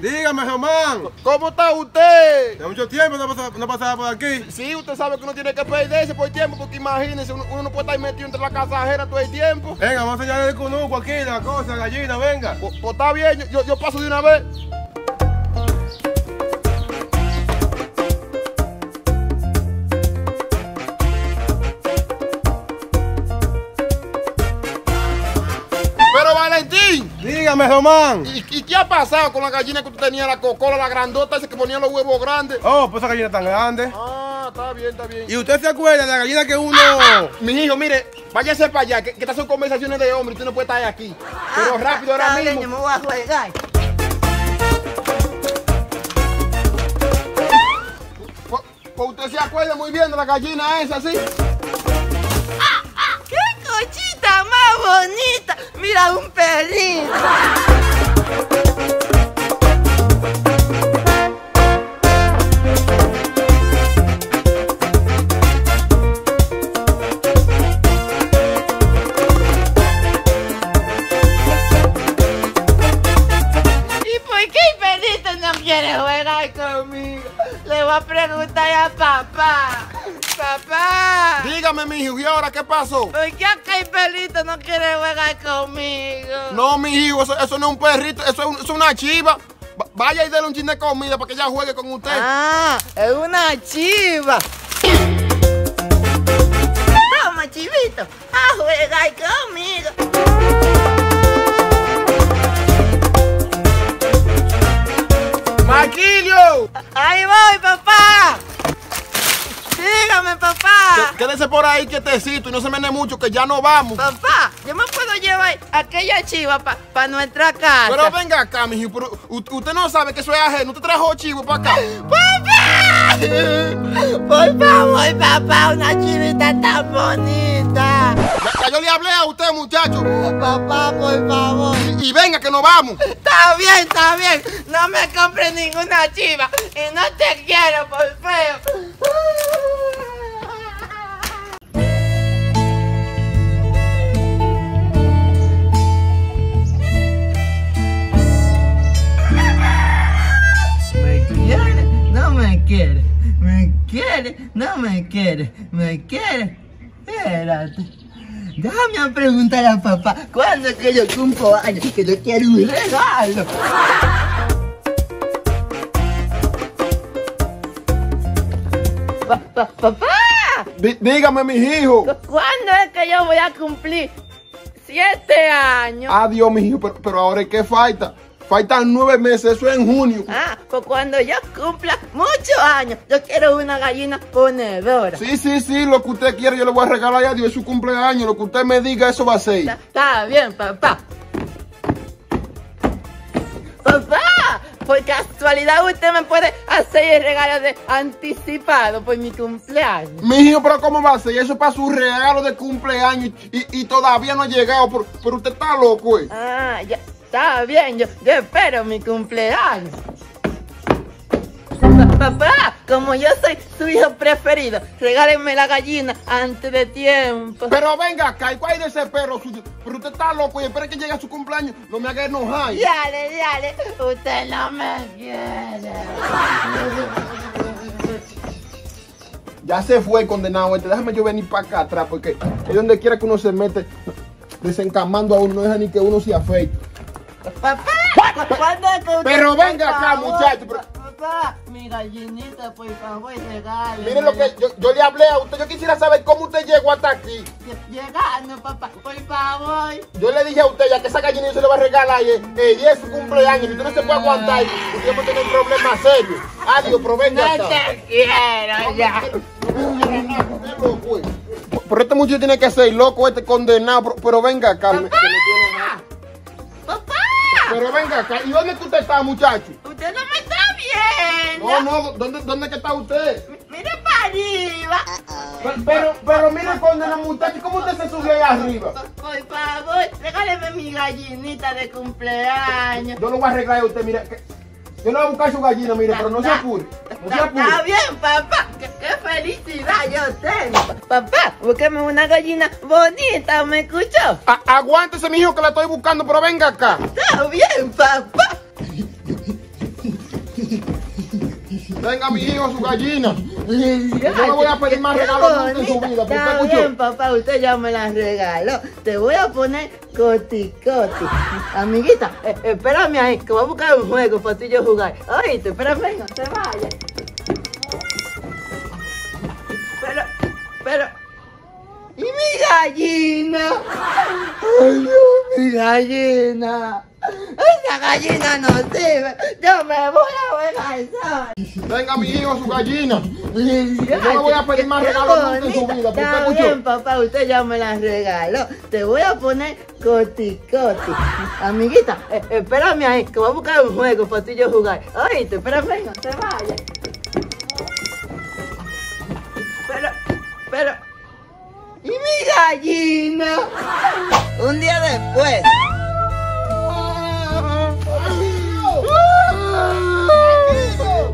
Dígame, Germán. ¿Cómo está usted? De mucho tiempo no pasaba, no pasaba por aquí. Sí, usted sabe que uno tiene que perderse por tiempo, porque imagínese, uno, uno no puede estar metido entre la casa ajena todo el tiempo. Venga, vamos a enseñarle el cunuco aquí, la cosa, gallina, venga. Pues, pues está bien, yo, yo paso de una vez. Dígame. ¿y, y qué ha pasado con la gallina que tú tenías, la cocola, la grandota, esa que ponía los huevos grandes? Oh, pues esa gallina tan grande. Ah, está bien, está bien. ¿Y usted se acuerda de la gallina que uno... Mi hijo, mire, váyase para allá, que, que estas son conversaciones de hombre, usted no puede estar aquí. Pero Ah, rápido ahora bien, mismo. yo me voy a jugar. Pues, pues usted se acuerda muy bien de la gallina esa, ¿sí? Bonita! Mira, un perrito. ¿Y por qué el perrito no quiere jugar conmigo? Le voy a preguntar a papá. Papá. Dígame, mi hijo, ¿y ahora qué pasó? ¿Por qué acá el perrito no quiere jugar conmigo? No, mi hijo, eso, eso no es un perrito, eso es, un- eso es una chiva. Va- Vaya y déle un chin de comida para que ella juegue con usted. Ah, es una chiva. Toma, chivito, a jugar conmigo. ¡Maquilio! Ahí voy, papá. Dígame, papá. Quédese por ahí quietecito y no se mene mucho, que ya no vamos. Papá, yo me puedo llevar aquella chiva para nuestra casa. Pero venga acá, mi hijo, pero u- usted no sabe que eso es ajeno. Usted trajo chivo para acá. ¡Papá! Por favor, papá, una chivita tan bonita. Ya, yo le hablé a usted, muchacho. Papá, por favor. Y venga, que nos vamos. Está bien, está bien. No me compres ninguna chiva. Y no te quiero por feo. Me quiere. ¿Me quiere? No me quiere. ¿Me quiere? Espérate. Déjame a preguntar a papá cuándo es que yo cumplo años, que yo quiero un regalo. Pa- pa- papá, Dí- dígame, mi hijo. ¿cuándo es que yo voy a cumplir siete años? Adiós, mi hijo, pero, pero ahora ¿qué falta? Faltan nueve meses, eso es en junio. Ah, pues cuando yo cumpla muchos años, yo quiero una gallina ponedora. Sí, sí, sí, lo que usted quiere yo le voy a regalar a Dios, es su cumpleaños, lo que usted me diga, eso va a ser. Está, está bien, papá. Papá, por casualidad usted me puede hacer el regalo de anticipado por mi cumpleaños. Mi hijo, pero ¿cómo va a ser? Eso es para su regalo de cumpleaños y, y todavía no ha llegado, pero, pero usted está loco, eh. Ah, ya, está bien, yo, yo espero mi cumpleaños. Pa- Papá, como yo soy su hijo preferido, regálenme la gallina antes de tiempo. Pero venga acá, ¿y cuál es ese perro suyo? Pero usted está loco y espera que llegue a su cumpleaños, no me haga enojar. Dale, dale, usted no me quiere. Ya se fue el condenado este, déjame yo venir para acá atrás, porque es donde quiera que uno se mete desencamando a uno, no deja ni que uno se afeite. Papá, ¿cuándo es que usted- Pero venga acá, muchacho, Papá, mi gallinita, por favor, regáleme. Mire lo que yo, yo le hablé a usted, yo quisiera saber cómo usted llegó hasta aquí. Llegando, papá, por favor. Yo le dije a usted ya que esa gallina se le va a regalar y el día es su cumpleaños y usted no se puede aguantar y usted va a tener un problema serio. Adiós, pero venga No te quiero ya. Eh. Pero este muchacho tiene que ser loco, este condenado, pero, pero venga acá. me- me Papá, Pero venga acá. ¿Y dónde es que usted está, muchacho? usted no me está viendo. No, no, ¿dónde, dónde que está usted? Mire para arriba. Pero, pero, pero mire, condenado muchacho, ¿cómo usted se subió ahí arriba? Por favor, regáleme mi gallinita de cumpleaños. Yo lo voy a arreglar a usted, mira. que- yo le voy a buscar su gallina, mire, pero no se apure. No se apure. está bien, papá. Qué, qué felicidad yo tengo. Papá, búsqueme una gallina bonita, ¿me escuchó? A- aguántese, mi hijo, que la estoy buscando, pero venga acá. Está bien, papá. Venga, mi hijo, su gallina. Yo no voy a pedir más regalos nunca en su vida, Está bien, papá, usted ya me las regaló. Te voy a poner coti coti. Amiguita, eh, espérame ahí, que voy a buscar un juego para y yo jugar. Oíste, espérame, no te vayas. Pero, pero... ¿Y mi gallina? Ay, Dios, mi gallina. Esa gallina no sirve. Yo me voy a vengar. Venga, mi hijo, su gallina. Yo no voy a pedir más regalos nunca en su vida, Está bien, papá, usted ya me las regaló. Te voy a poner coti coti. Amiguita, eh, espérame ahí, que voy a buscar un juego para tú y yo jugar. Oíste, espérame, no te vayas. Pero, pero... ¿Y mi gallina? Un día después.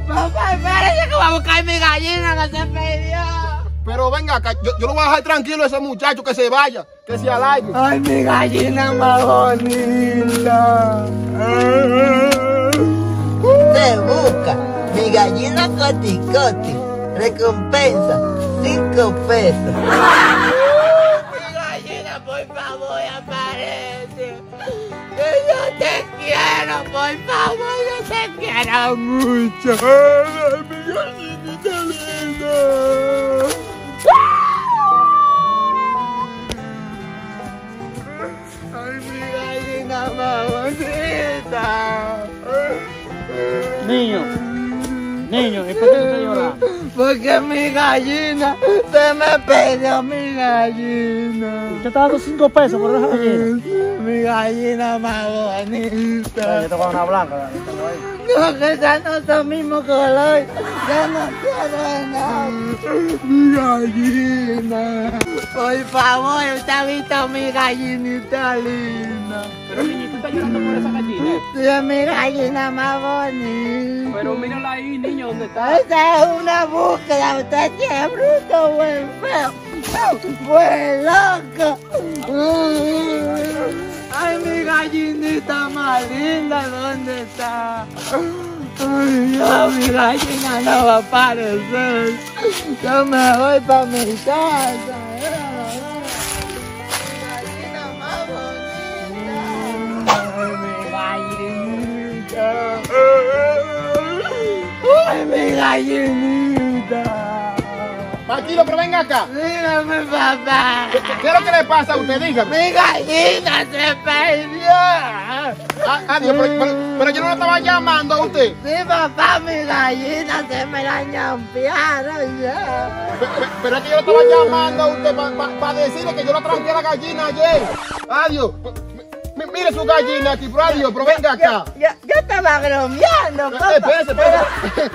Papá, espérate que voy a buscar mi gallina que se perdió. Pero venga acá, yo, yo lo voy a dejar tranquilo a ese muchacho que se vaya, que se alargue. Ay, mi gallina más bonita. Se busca mi gallina coti coti. Recompensa, cinco pesos. Mi gallina, por favor, aparece. Que yo te quiero, por favor, yo te quiero mucho. Mi gallinita linda. Ay, mi gallina mamacita. Niño, niño, ¿y por qué? Porque mi gallina se me perdió mi gallina. Usted está dando 5 pesos por esa gallina. Mi gallina más Yo bonita. te voy a una blanca. No, que ya no son mismo color. Ya no quiero nada. Mi gallina. Por favor, usted ha visto mi gallinita linda. Pero niño, ¿tú estás llorando por esa gallina? Sí, es mi gallina más bonita. Pero mírala ahí, niño, ¿dónde está? Esa es una búsqueda, usted es bruto, buen feo, buen loco. Ay, mi gallinita más linda, ¿dónde está? Ay, ya mi gallina no va a aparecer. Yo me voy para mi casa. Ay, mi gallinita. Tranquilo, pero venga acá. Dígame, papá. ¿Qué es lo que le pasa a usted? Dígame. Mi gallina se perdió. Ah, adiós, pero, pero- pero yo no lo estaba llamando a usted. Sí, papá, mi gallina se me la ñampearon ya. Pe- pe- Pero es que yo lo estaba llamando a usted para decirle que yo la tranqué a la gallina ayer. Adiós. Mire su gallina aquí, adiós, pero venga acá. Yo, yo estaba bromeando, Eh, papá. Espérese, espérese.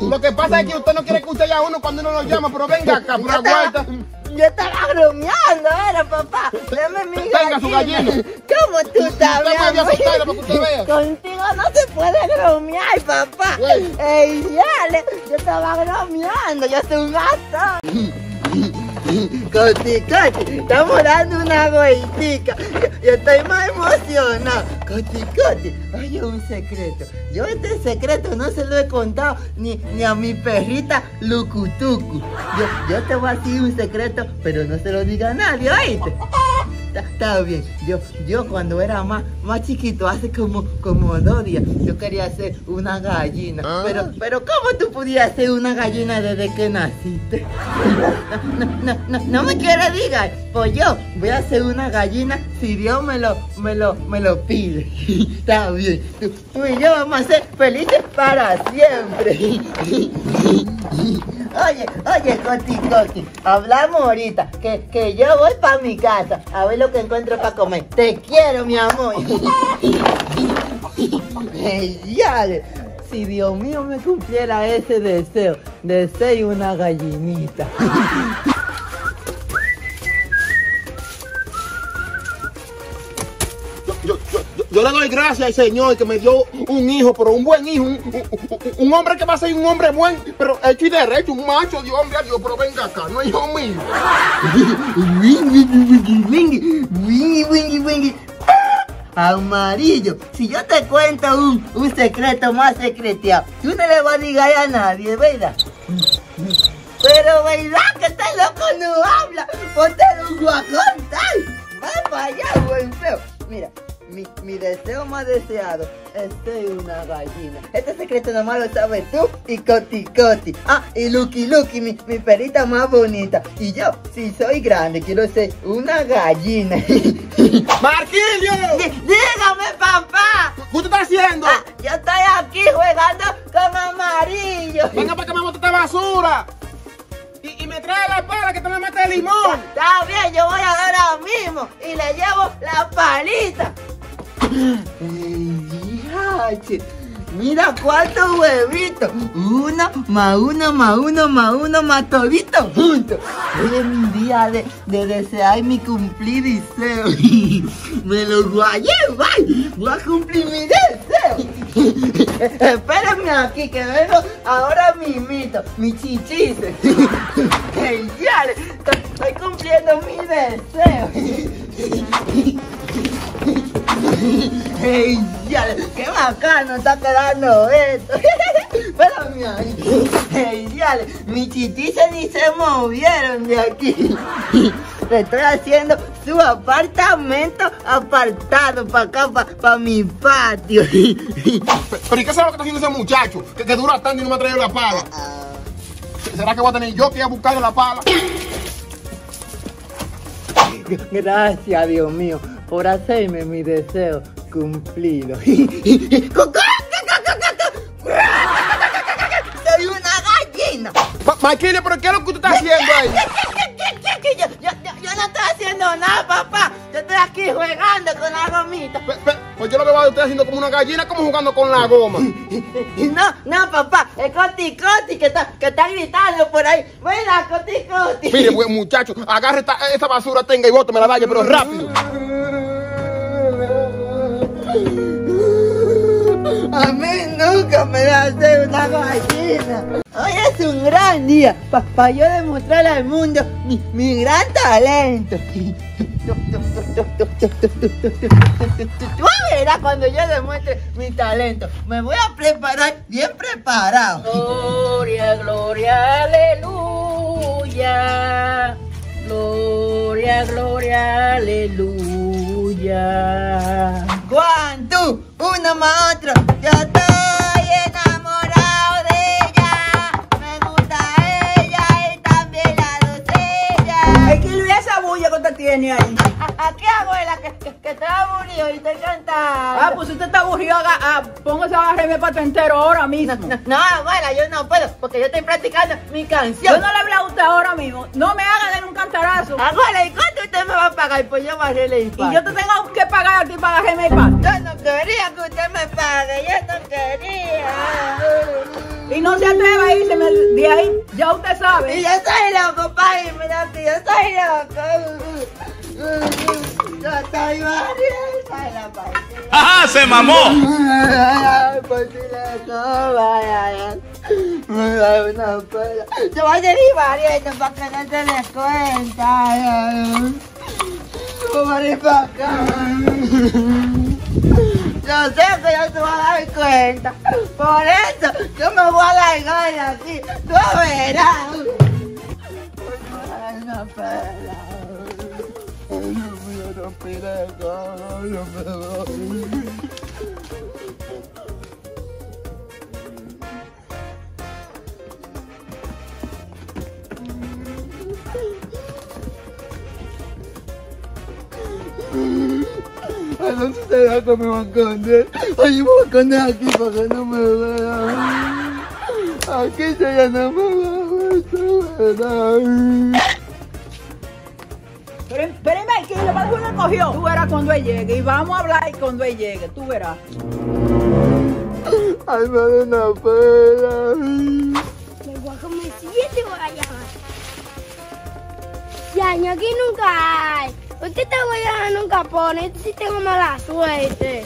Lo que pasa es que usted no quiere escuchar ya a uno cuando uno lo llama, pero venga acá, pero aguanta. yo estaba bromeando, era papá. Dame mi Venga, su gallina. ¿Cómo tú Usted asustarla para que usted vea. Contigo no se puede bromear, papá. Ey, dale, yo estaba bromeando, yo soy un gato. Coti, Coti, estamos dando una goitica. Yo, estoy más emocionado. Coti, Coti, oye un secreto. Yo este secreto no se lo he contado ni, ni a mi perrita Lucutucu. Yo, yo te voy a decir un secreto, pero no se lo diga a nadie. Está, bien. Yo, yo cuando era más, más chiquito, hace como, como dos días, yo quería hacer una gallina. Pero, pero ¿cómo tú podías hacer una gallina desde que naciste? No, no, no, no me quiere diga. Pues yo voy a hacer una gallina si Dios me lo, me lo, me lo pide. Está bien. Tú, tú y yo vamos a ser felices para siempre. Oye, oye, Coti Coti, hablamos ahorita, que, que yo voy para mi casa a ver lo que encuentro para comer. Te quiero, mi amor. Genial. Si Dios mío me cumpliera ese deseo de ser una gallinita. Yo, le doy gracias al Señor que me dio un hijo, pero un buen hijo, un, un- un hombre que va a ser un hombre buen, pero hecho y derecho, un macho de hombre, adiós, pero venga acá, no hijo mío. Amarillo. Si yo te cuento un, un secreto más secreteado, tú no le vas a negar a nadie, ¿verdad? Pero ¿verdad que este loco no habla? Ponte un guajón tal. Va para allá, buen feo. Mira, mi, mi deseo más deseado es ser una gallina. Este secreto nomás lo sabes tú y Coti Coti. Ah, y Lucky Lucky, mi, mi perrita más bonita. Y yo, si soy grande, quiero ser una gallina. ¡Marquillo! Dí- Dígame, papá. ¿Qué tú estás haciendo? Ah, yo estoy aquí jugando con amarillo. Venga para que me bote esta basura. Y, y me trae la pala que te me mete el limón. Está bien, yo voy ahora mismo y le llevo la palita. Mira cuántos huevitos. Uno más uno más uno más uno más todito juntos. Hoy es mi día de, de desear mi cumplir deseo. Me lo. Voy a cumplir mi deseo. Espérenme aquí que vengo ahora mismito. Mi chichise. Ya, estoy cumpliendo mi deseo. ¡Ey, ya! ¡Qué bacano está quedando esto! Ahí. ¡Ey, ya! Mis chichices ni se movieron de aquí. Le estoy haciendo su apartamento apartado para acá, para mi patio. Pero ¿y qué sabe lo que está haciendo ese muchacho? Que, que dura tanto y no me ha traído la pala. ¿Será que voy a tener yo que ir a buscarle la pala? Gracias, Dios mío, por hacerme mi deseo cumplido. Soy una gallina. Ma- Marquillo, ¿pero qué es lo que tú estás haciendo ahí? Yo, yo, yo, no estoy haciendo nada, papá. Yo estoy aquí jugando con la gomita. Pe- pe- Pues yo lo veo a usted haciendo como una gallina, como jugando con la goma. No, no, papá, es Coti Coti que está, que está gritando por ahí. Venga, Coti Coti. Mire, pues, muchacho, agarre esta, esta basura, tenga y bote, me la vaya, pero rápido. A mí nunca me da ser una gallina. Hoy es un gran día para yo demostrar al mundo mi, mi gran talento. Tú verás cuando yo demuestre mi talento. Me voy a preparar bien preparado. Gloria, gloria, aleluya. Gloria, gloria, aleluya. Tú, uno más usted tiene ahí. ¿A, a qué abuela? Que, que, que te aburrido y te cantando. Ah, pues usted está aburrido, haga- ah, póngase a agarrarme para entero ahora mismo. No, no, abuela, yo no puedo, porque yo estoy practicando mi Yo canción. no le hablé a usted ahora mismo. No me haga dar un cantarazo. Abuela, ¿y cuánto usted me va a pagar? Pues yo hacerle el Y yo te tengo que pagar a ti para agarrarme el pan. Yo no quería que usted me pague, yo no quería. Y no se atreva a irse de ahí. Ya usted Y sabe. yo soy loco, pague, mira yo soy loco. Yo estoy barriendo la partida. ¡Ajá! ¡Se mamó! Yo voy a seguir variando para que no se les cuenta. Voy a ir para acá. Yo sé que ya se va a dar cuenta. Por eso yo me voy a largar de aquí. Tú verás. Ay, una pena. Ay, no me rompí la cara, no me voy. ¿A dónde que me va a esconder? Ay, yo me voy a esconder aquí para que no me vean. Aquí se ya no me va a ver, ¿verdad? Pero, espéreme aquí, lo más uno cogió. Tú verás cuando él llegue. Y vamos a hablar cuando él llegue. Tú verás. Ay, me da una pena. Me voy a comer siete guayabas. Ya, yo aquí nunca hay. ¿Por qué esta guayaba nunca pone? Este sí tengo mala suerte.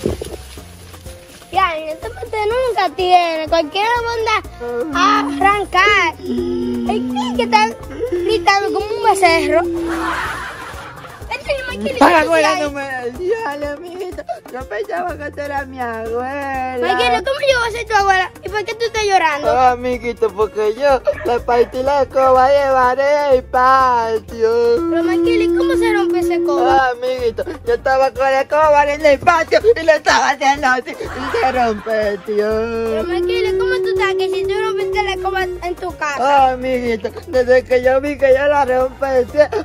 Ya, en esta parte nunca tiene. Cualquiera manda a arrancar. Ay, que está gritando como un becerro. Este es el Ay, abuela, no me dale, amiguita. pensaba que tú eras mi abuela. Maquilio, ¿cómo yo voy a ser tu abuela? ¿Y por qué tú estás llorando? Ah, amiguito, porque yo le partí la escoba y llevaré el patio. Pero Maquilio, ¿cómo se rompe ese codo? Ah, amiguito, yo estaba con la escoba en el patio y le estaba haciendo así y se rompe, Pero tío. Maquilio, ¿cómo Que si tú rompiste la escoba en tu casa. Ah, amiguito, desde que yo vi que yo la rompí,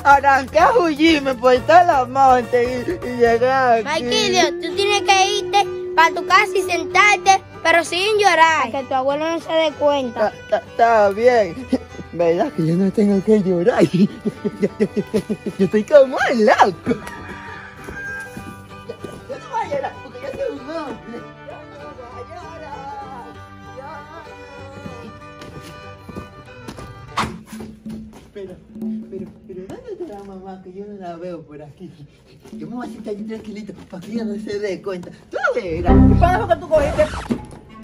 arranqué a huirme por todos los montes y, y llegué aquí. Tú tienes que irte para tu casa y sentarte, pero sin llorar. Para que tu abuelo no se dé cuenta. Está- bien. ¿Verdad que yo no tengo que llorar? Yo, yo- yo- yo- yo estoy como el loco. Pero, pero, ¿dónde está la mamá que yo no la veo por aquí? Yo me voy a sentar aquí tranquilito para que ella no se dé cuenta. Tú verás. ¿Y fue que tú cogiste?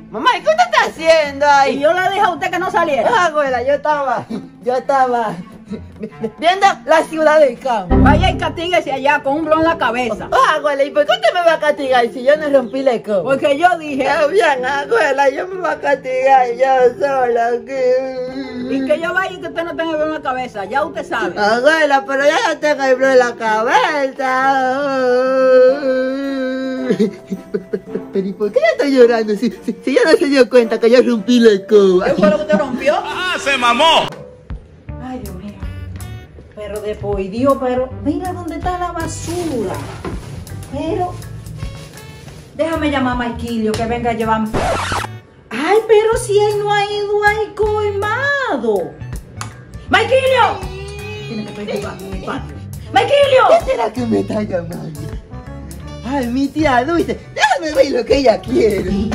Mamá, ¿y qué usted está haciendo ahí? Y yo le dije a usted que no saliera. Ah, abuela, yo estaba, yo estaba viendo la ciudad del campo. Vaya y castíguese allá con un blon en la cabeza. Ah, abuela, ¿y por qué usted me va a castigar si yo no rompí la escoba? Porque yo dije, Está bien, abuela, yo me voy a castigar yo sola aquí. y que yo vaya y que usted no tenga el blon en la cabeza, ya usted sabe. Abuela, pero ya no tengo el blog en la cabeza. Pero ¿y por qué yo estoy llorando si, si, si ya no se dio cuenta que yo rompí la escoba? ¿Qué fue lo que te rompió? ¡Ah, se mamó! Mío. Pero después, Dios, pero mira dónde está la basura. Pero, déjame llamar a Maikilio que venga a llevarme. Ay, pero si él no ha ido al colmado. ¡Maikilio! Tiene que estoy jugando en mi patio. ¡Maikilio! ¿Qué será que me está llamando? Ay, mi tía Dulce, déjame ver lo que ella quiere.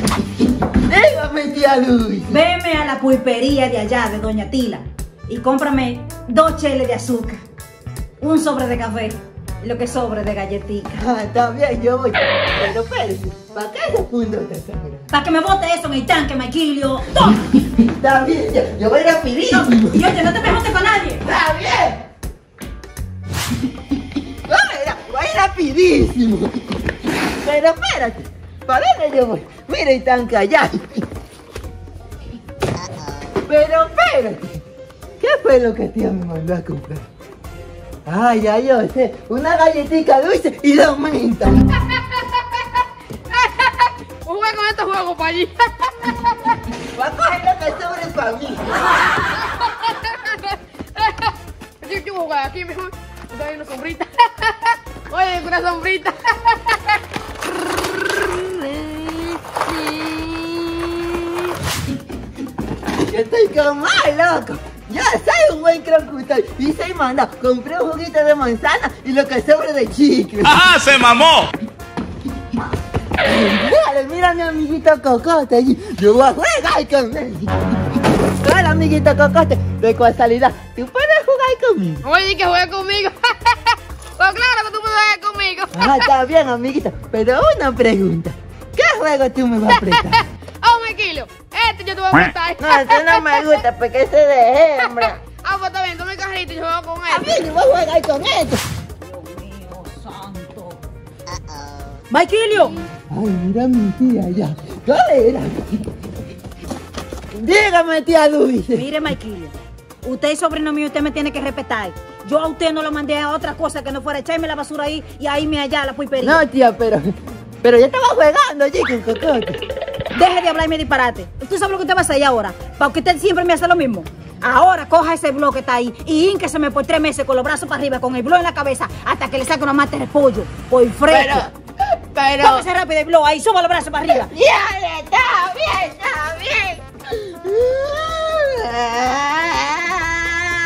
Déjame, tía Dulce. Veme a la pulpería de allá, de Doña Tila, y cómprame dos cheles de azúcar, un sobre de café y lo que sobre de galletica. Ah, está bien, yo voy. Pero espérese, ¿para qué se fundó esta? Para que me bote eso en el tanque, Maikilio. ¡Toma! Está bien, yo, yo voy rapidísimo. Y oye, no te preguntes con nadie. Está bien. Voy, voy rapidísimo. Pero espérate, ¿para dónde yo voy? Mira, y están callados. Pero espérate, ¿qué fue lo que tía me mandó a comprar? Ay, ya yo sé, una galletita dulce y dos mentas. Juega con estos juegos para allí. Va a coger lo que sobre para mí. Yo quiero jugar aquí mejor. Hay una sombrita. Oye, una sombrita. Yo estoy como ay, loco. Ya soy un buen crocutor. Y se manda, compré un juguito de manzana y lo que sobre de chicle. ¡Ah, se mamó! Dale, mira a mi amiguito Cocote allí. Yo voy a jugar con él. Hola, amiguito Cocote. De casualidad, ¿tú puedes jugar conmigo? Oye, que juega conmigo. Pues claro que tú puedes jugar conmigo. Ah, está bien, amiguito. Pero una pregunta. ¿Qué juego tú me vas a prestar? Oh, me kilo. Este yo te voy a prestar. No, eso no me gusta porque ese de hembra. Ah, pues está bien, toma el carrito y yo juego con A él. mí yo voy a jugar con esto. Dios mío, santo. Maikilio, Ay, mira mi tía ya. ¿Dónde era? Dígame, tía Luis. mire Maikilio. Usted es sobrino mío, usted me tiene que respetar. Yo a usted no lo mandé a otra cosa que no fuera echarme la basura ahí y a irme allá la pulpería. No, tía, pero. Pero yo estaba jugando allí con Cocote. Deje de hablarme disparate. ¿Usted sabe lo que usted va a hacer ahora? Para que usted siempre me hace lo mismo. Ahora coja ese blog que está ahí y ínqueseme por tres meses con los brazos para arriba, con el blog en la cabeza, hasta que le saque una mata de pollo. Por fresco. Pero. Pero. Póngase rápido el blog ahí, suba los brazos para arriba. ¡Ya, está bien, está bien!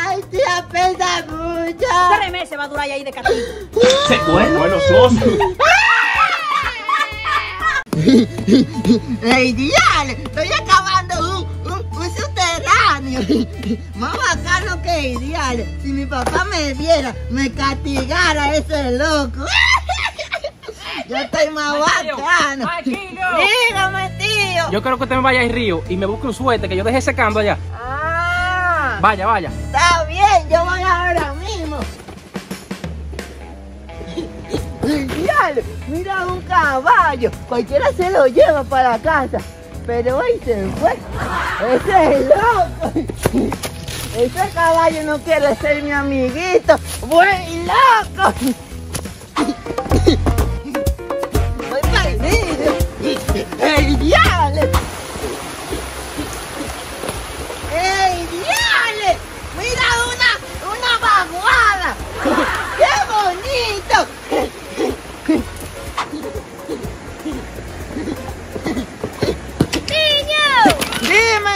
¡Ay, tía, pesa mucho! Tres meses va a durar ahí de castigo. Buenos sos. ¡Ey, diale! Estoy acabando un, un, un subterráneo. Más bacano que ideal. Si mi papá me viera, me castigara ese loco. Yo estoy más bacano. Dígame, tío. Yo quiero que usted me vaya al río y me busque un suéter que yo dejé secando allá. Ah, Vaya, vaya. está bien, yo voy ahora mismo. Diablo, mira un caballo. Cualquiera se lo lleva para casa. Pero hoy se fue. Ese es loco. Ese caballo no quiere ser mi amiguito. ¡Buen loco! ¡Voy perdido!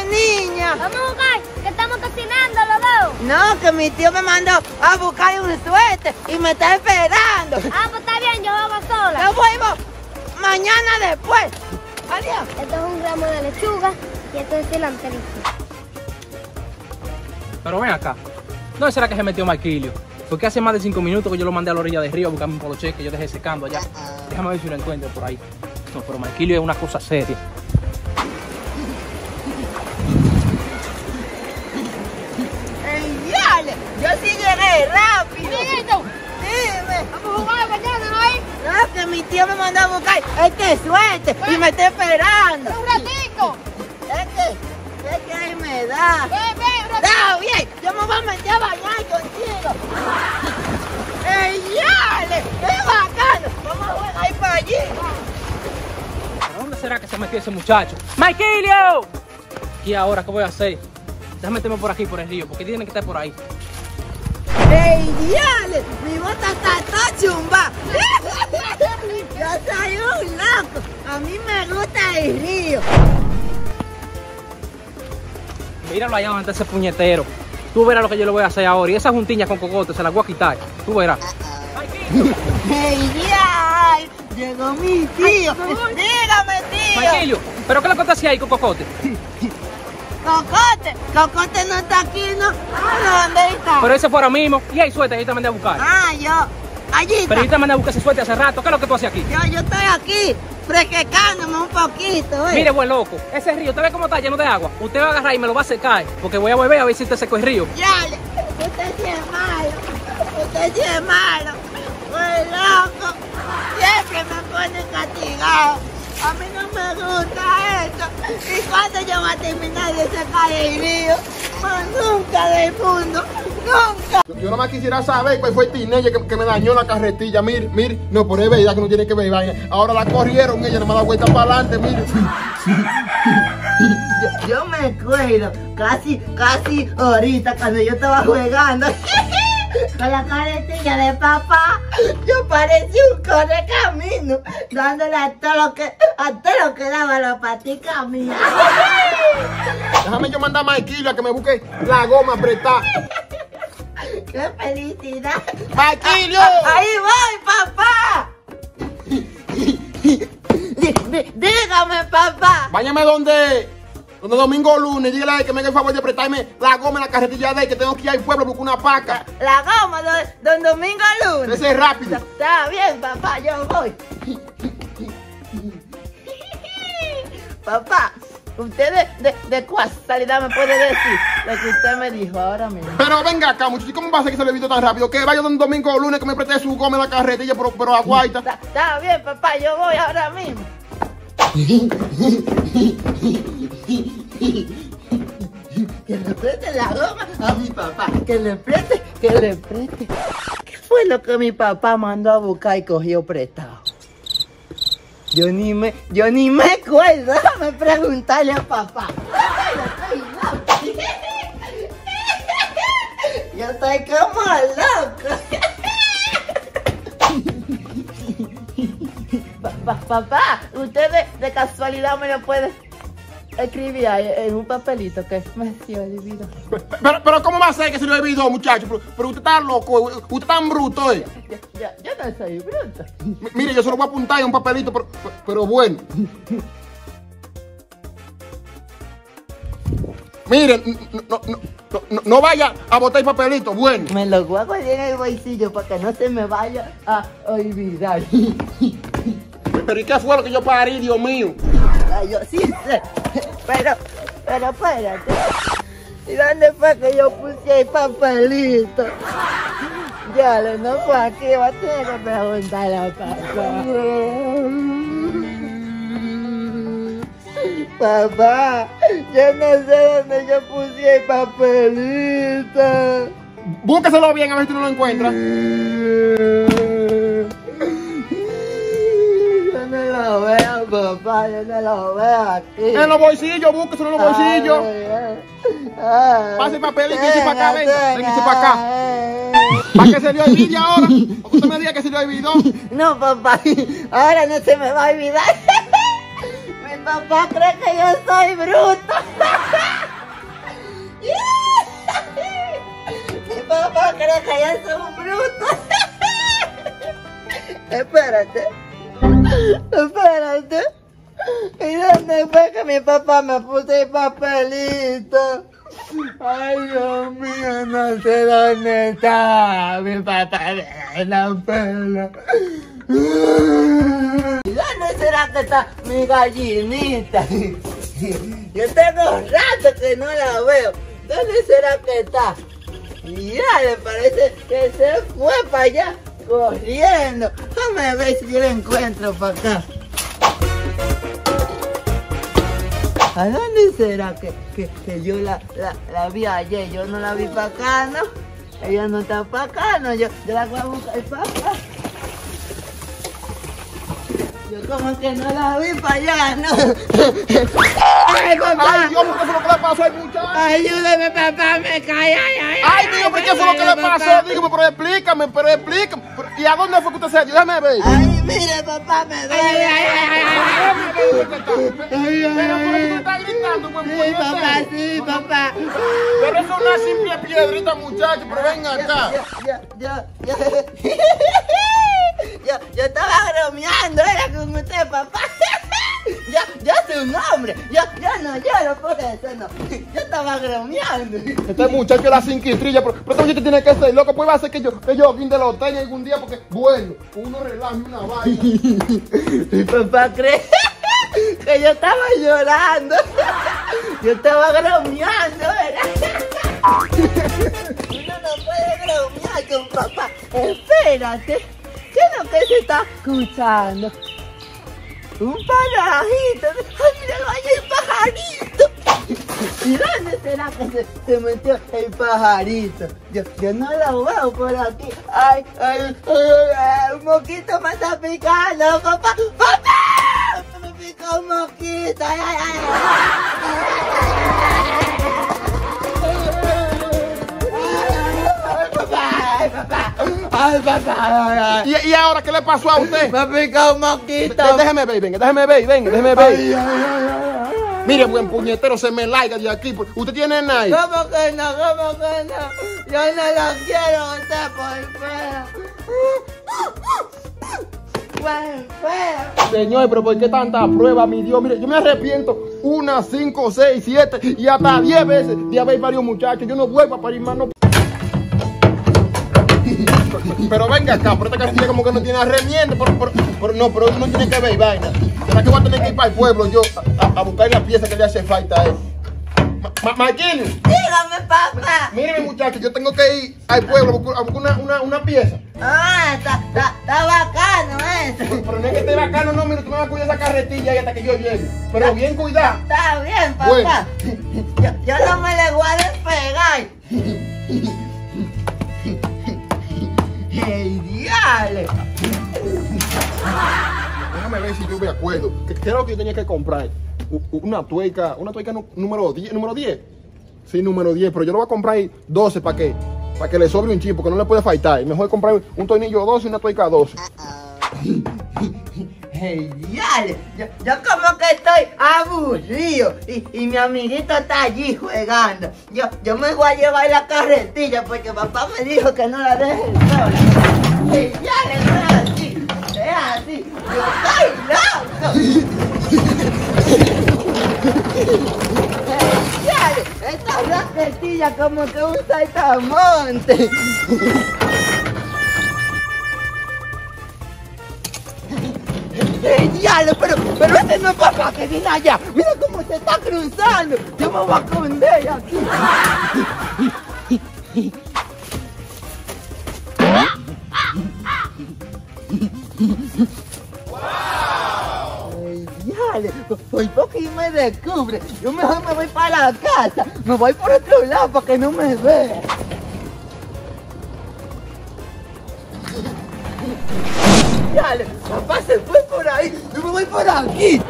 Niña. Vamos a jugar, que estamos cocinando los dos. No, que mi tío me mandó a buscar un suéter y me está esperando. Ah, pues está bien, yo hago sola. Nos vemos mañana después. Adiós. Esto es un gramo de lechuga y esto es cilantrito. Pero ven acá. ¿Dónde será que se metió Maquilio? Porque hace más de cinco minutos que yo lo mandé a la orilla del río a buscarme un poloche que yo dejé secando allá. Déjame ver si lo encuentro por ahí. No, pero Maquilio es una cosa seria. Yo sí llegué rápido. Dime. Vamos a jugar mañana, ¿no hay? No, que mi tío me mandó a buscar este suéter y me está esperando. Un ratico. Es que, es que ahí me da. Ven, ven, un ratito. Está bien, yo me voy a meter a bañar contigo. ¡Ey, diale! ¡Qué bacano! Vamos a jugar ahí para allí. ¿A dónde será que se metió ese muchacho? ¡Maquilio! ¿Y ahora qué voy a hacer? Déjame meterme por aquí, por el río, porque tiene que estar por ahí. ¡Ey, diale! Mi bota está toda chumba. Yo soy un loco. A mí me gusta el río. Míralo allá ante ese puñetero. Tú verás lo que yo le voy a hacer ahora. Y esa juntiña con cocote se la voy a quitar. Tú verás. ¡Ey, diale! Llegó mi tío. Dígame, tío. Maquilio, ¿pero qué le contaste ahí con cocote? Cocote. Cocote no está aquí, ¿no? Ah, ¿Dónde está? Pero ese fue ahora mismo. Y hay suerte, yo te mandé a buscar. Ah, yo. Allí está. Pero yo te mandé a buscar ese suerte hace rato. ¿Qué es lo que tú haces aquí? Yo, yo estoy aquí, fresquecándome un poquito, ¿eh? Mire, buen loco, ese río, ¿usted ve cómo está lleno de agua? Usted va a agarrar y me lo va a secar, porque voy a volver a ver si usted secó el río. Ya, usted sí es malo, usted sí es malo, muy loco, siempre me pone castigado. A mí no me gusta esto. ¿Y cuándo yo voy a terminar de secar el río? Más nunca del mundo, nunca. Yo, nomás quisiera saber cuál fue el tinelle que, que me dañó la carretilla. Mire, mire. No, por es verdad que no tiene que ver vaina. Ahora la corrieron, ella no me da vuelta para adelante, mire. Yo, yo me acuerdo, casi, casi ahorita cuando yo estaba jugando con la carretilla de papá, yo parecía un correcamino, dándole a todo lo que, a todo lo que daba la patica mía. Déjame yo mandar a Maikilo a que me busque la goma apretada. ¡Qué felicidad! ¡Maikilo! ¡Ahí voy, papá! Dí- dí- Dígame, papá. Váyame donde, donde Domingo Lunes. Dígale a él que me haga el favor de apretarme la goma en la carretilla de él, que tengo que ir al pueblo buscar una paca. La goma, don, don Domingo Lunes. Ese es rápido. Está bien, papá, yo voy. Papá, usted de, de, de casualidad me puede decir lo que usted me dijo ahora mismo. Pero venga acá, muchachos, ¿cómo va a ser que se le visto tan rápido? Que vaya donde Domingo Lunes que me preste su goma en la carretilla, pero, pero aguaita. Está, está bien, papá, yo voy ahora mismo. Que le preste la goma a mi papá. Que le preste, que le preste. ¿Qué fue lo que mi papá mandó a buscar y cogió prestado? Yo ni me, yo ni me acuerdo. Déjame preguntarle a papá. Yo estoy como loco. Pa- pa- papá, usted de, de casualidad me lo puede escribir ahí en un papelito que me se olvidó. Pero, pero ¿cómo va a ser que se le olvidó, muchacho? Pero, pero usted está loco, usted está tan bruto, eh. Yo, yo, yo no soy bruto. M- Mire, yo se lo voy a apuntar en un papelito, pero, pero bueno. Miren, no, no, no, no, vaya a botar el papelito, bueno. Me lo guardo ahí en el bolsillo para que no se me vaya a olvidar. Pero ¿y qué fue lo que yo parí, Dios mío? Yo sí sé. Pero, pero espérate. ¿Y dónde fue que yo puse el papelito? Ya, no fue aquí, va a tener que preguntarle a papá. Papá, yo no sé dónde yo puse el papelito. Búsqueselo bien a ver si no lo encuentras. Yo no lo veo, papá, yo no lo veo aquí. En los bolsillos, búsqueselo en los bolsillos. Pase el papel y que para acá, venga, venga para acá. ¿Para qué se le olvide ahora? Porque usted me diga que se le olvidó. No, papá, ahora no se me va a olvidar. Mi papá cree que yo soy bruto. Mi papá cree que yo soy un bruto. Espérate. Espérate. ¿Y dónde fue que mi papá me puso el papelito? Ay, Dios mío, no sé dónde está mi papá de la pela. ¿Y dónde será que está mi gallinita? Yo tengo rato que no la veo. ¿Dónde será que está? Ya, le parece que se fue para allá corriendo. Déjame ver si yo la encuentro para acá. ¿A dónde será que, que, que yo la, la, la vi ayer? Yo no la vi para acá, ¿no? Ella no está para acá, ¿no? Yo, yo la voy a buscar para acá. Yo como que no la vi para allá, ¿no? ¡Ay, papá! Ay, Dios, ¿qué fue lo que le pasó al muchacho? Ayúdame, papá, me cae, ay, ay, Ay, Dios, ¿pero ¿qué fue lo que le pasó? Dígame, pero explícame, pero explícame. ¿Y a dónde fue que usted se dio? Déjame ver. Ay, mire, papá, me duele. Ay, ay, ay, ay, Pero por eso está gritando, buen Sí, papá, sí, papá. Pero eso es una simple piedrita, muchacho, pero ven acá. Yo, yo, yo, yo, yo estaba bromeando, era con usted, papá. Yo, yo soy un hombre, yo, yo no lloro por eso, no. Yo estaba bromeando. Este muchacho era sin quitrilla, pero, pero este tiene que ser loco. Pues va a ser que yo, que yo guinde los tenis algún día, porque, bueno, uno relaja una vaina. Mi papá cree que yo estaba llorando. Yo estaba bromeando, ¿verdad? Uno no puede bromear con papá. Espérate. ¿Qué es lo que se está escuchando? Un pajarito. ¡Ay, mira, vaya el pajarito! ¿Y dónde será que se, se metió el pajarito? Yo, yo no lo veo por aquí. ¡Ay, ay, ay, ay, un está picando, papá! ¡Papá! ¿Y, y ahora qué le pasó a usted? Me picó un moquito. Dé- Déjeme ver, venga, déjeme ver, venga, déjeme ver. Ay. Mire, buen puñetero, se me laiga de aquí. ¿Usted tiene Nike? ¿Cómo que no? ¿Cómo que no? Yo no lo quiero usted por feo. Señor, pero ¿por qué tanta prueba, mi Dios? Mire, yo me arrepiento una, cinco, seis, siete y hasta diez veces de haber varios muchachos. Yo no vuelvo a parir más, no. Pero venga acá, pero esta casilla como que no tiene arremiendo. Pero, pero- pero no, pero uno tiene que ver vaina. ¿Será que voy a tener que ir para el pueblo yo a, buscar la pieza que le hace falta a él? Ma- Dígame, papá. mire mi muchacho, yo tengo que ir al pueblo a buscar, una, una, una pieza. Ah, está, está, está bacano eso. Pero no es que esté bacano, no, mire, tú me vas a cuidar esa carretilla ahí hasta que yo llegue. Pero bien cuidado. Está bien, papá. Bueno. Yo, yo no me le voy a despegar. ¡Ey, diale! Déjame ver si yo me acuerdo. ¿Qué, qué era lo que yo tenía que comprar? Una tuerca, una tuerca nu- número 10, número 10. Sí, número 10, pero yo lo voy a comprar 12 para que, para que le sobre un chip, porque no le puede faltar. Mejor comprar un tornillo 12 y una tuerca 12. ¡Ey, diale! Yo, yo como que estoy aburrido y, y mi amiguito está allí jugando. Yo, yo me voy a llevar la carretilla porque papá me dijo que no la deje sola. No es así, es así. Yo estoy loco. ¡Ey, diale! Esta carretilla como que un saltamonte. Eh, diablo, pero, pero este no es papá que viene allá. Mira cómo se está cruzando. Yo me voy a esconder aquí. Hoy porque me descubre, yo mejor me voy para la casa, me voy por otro lado para que no me vea. Por aquí.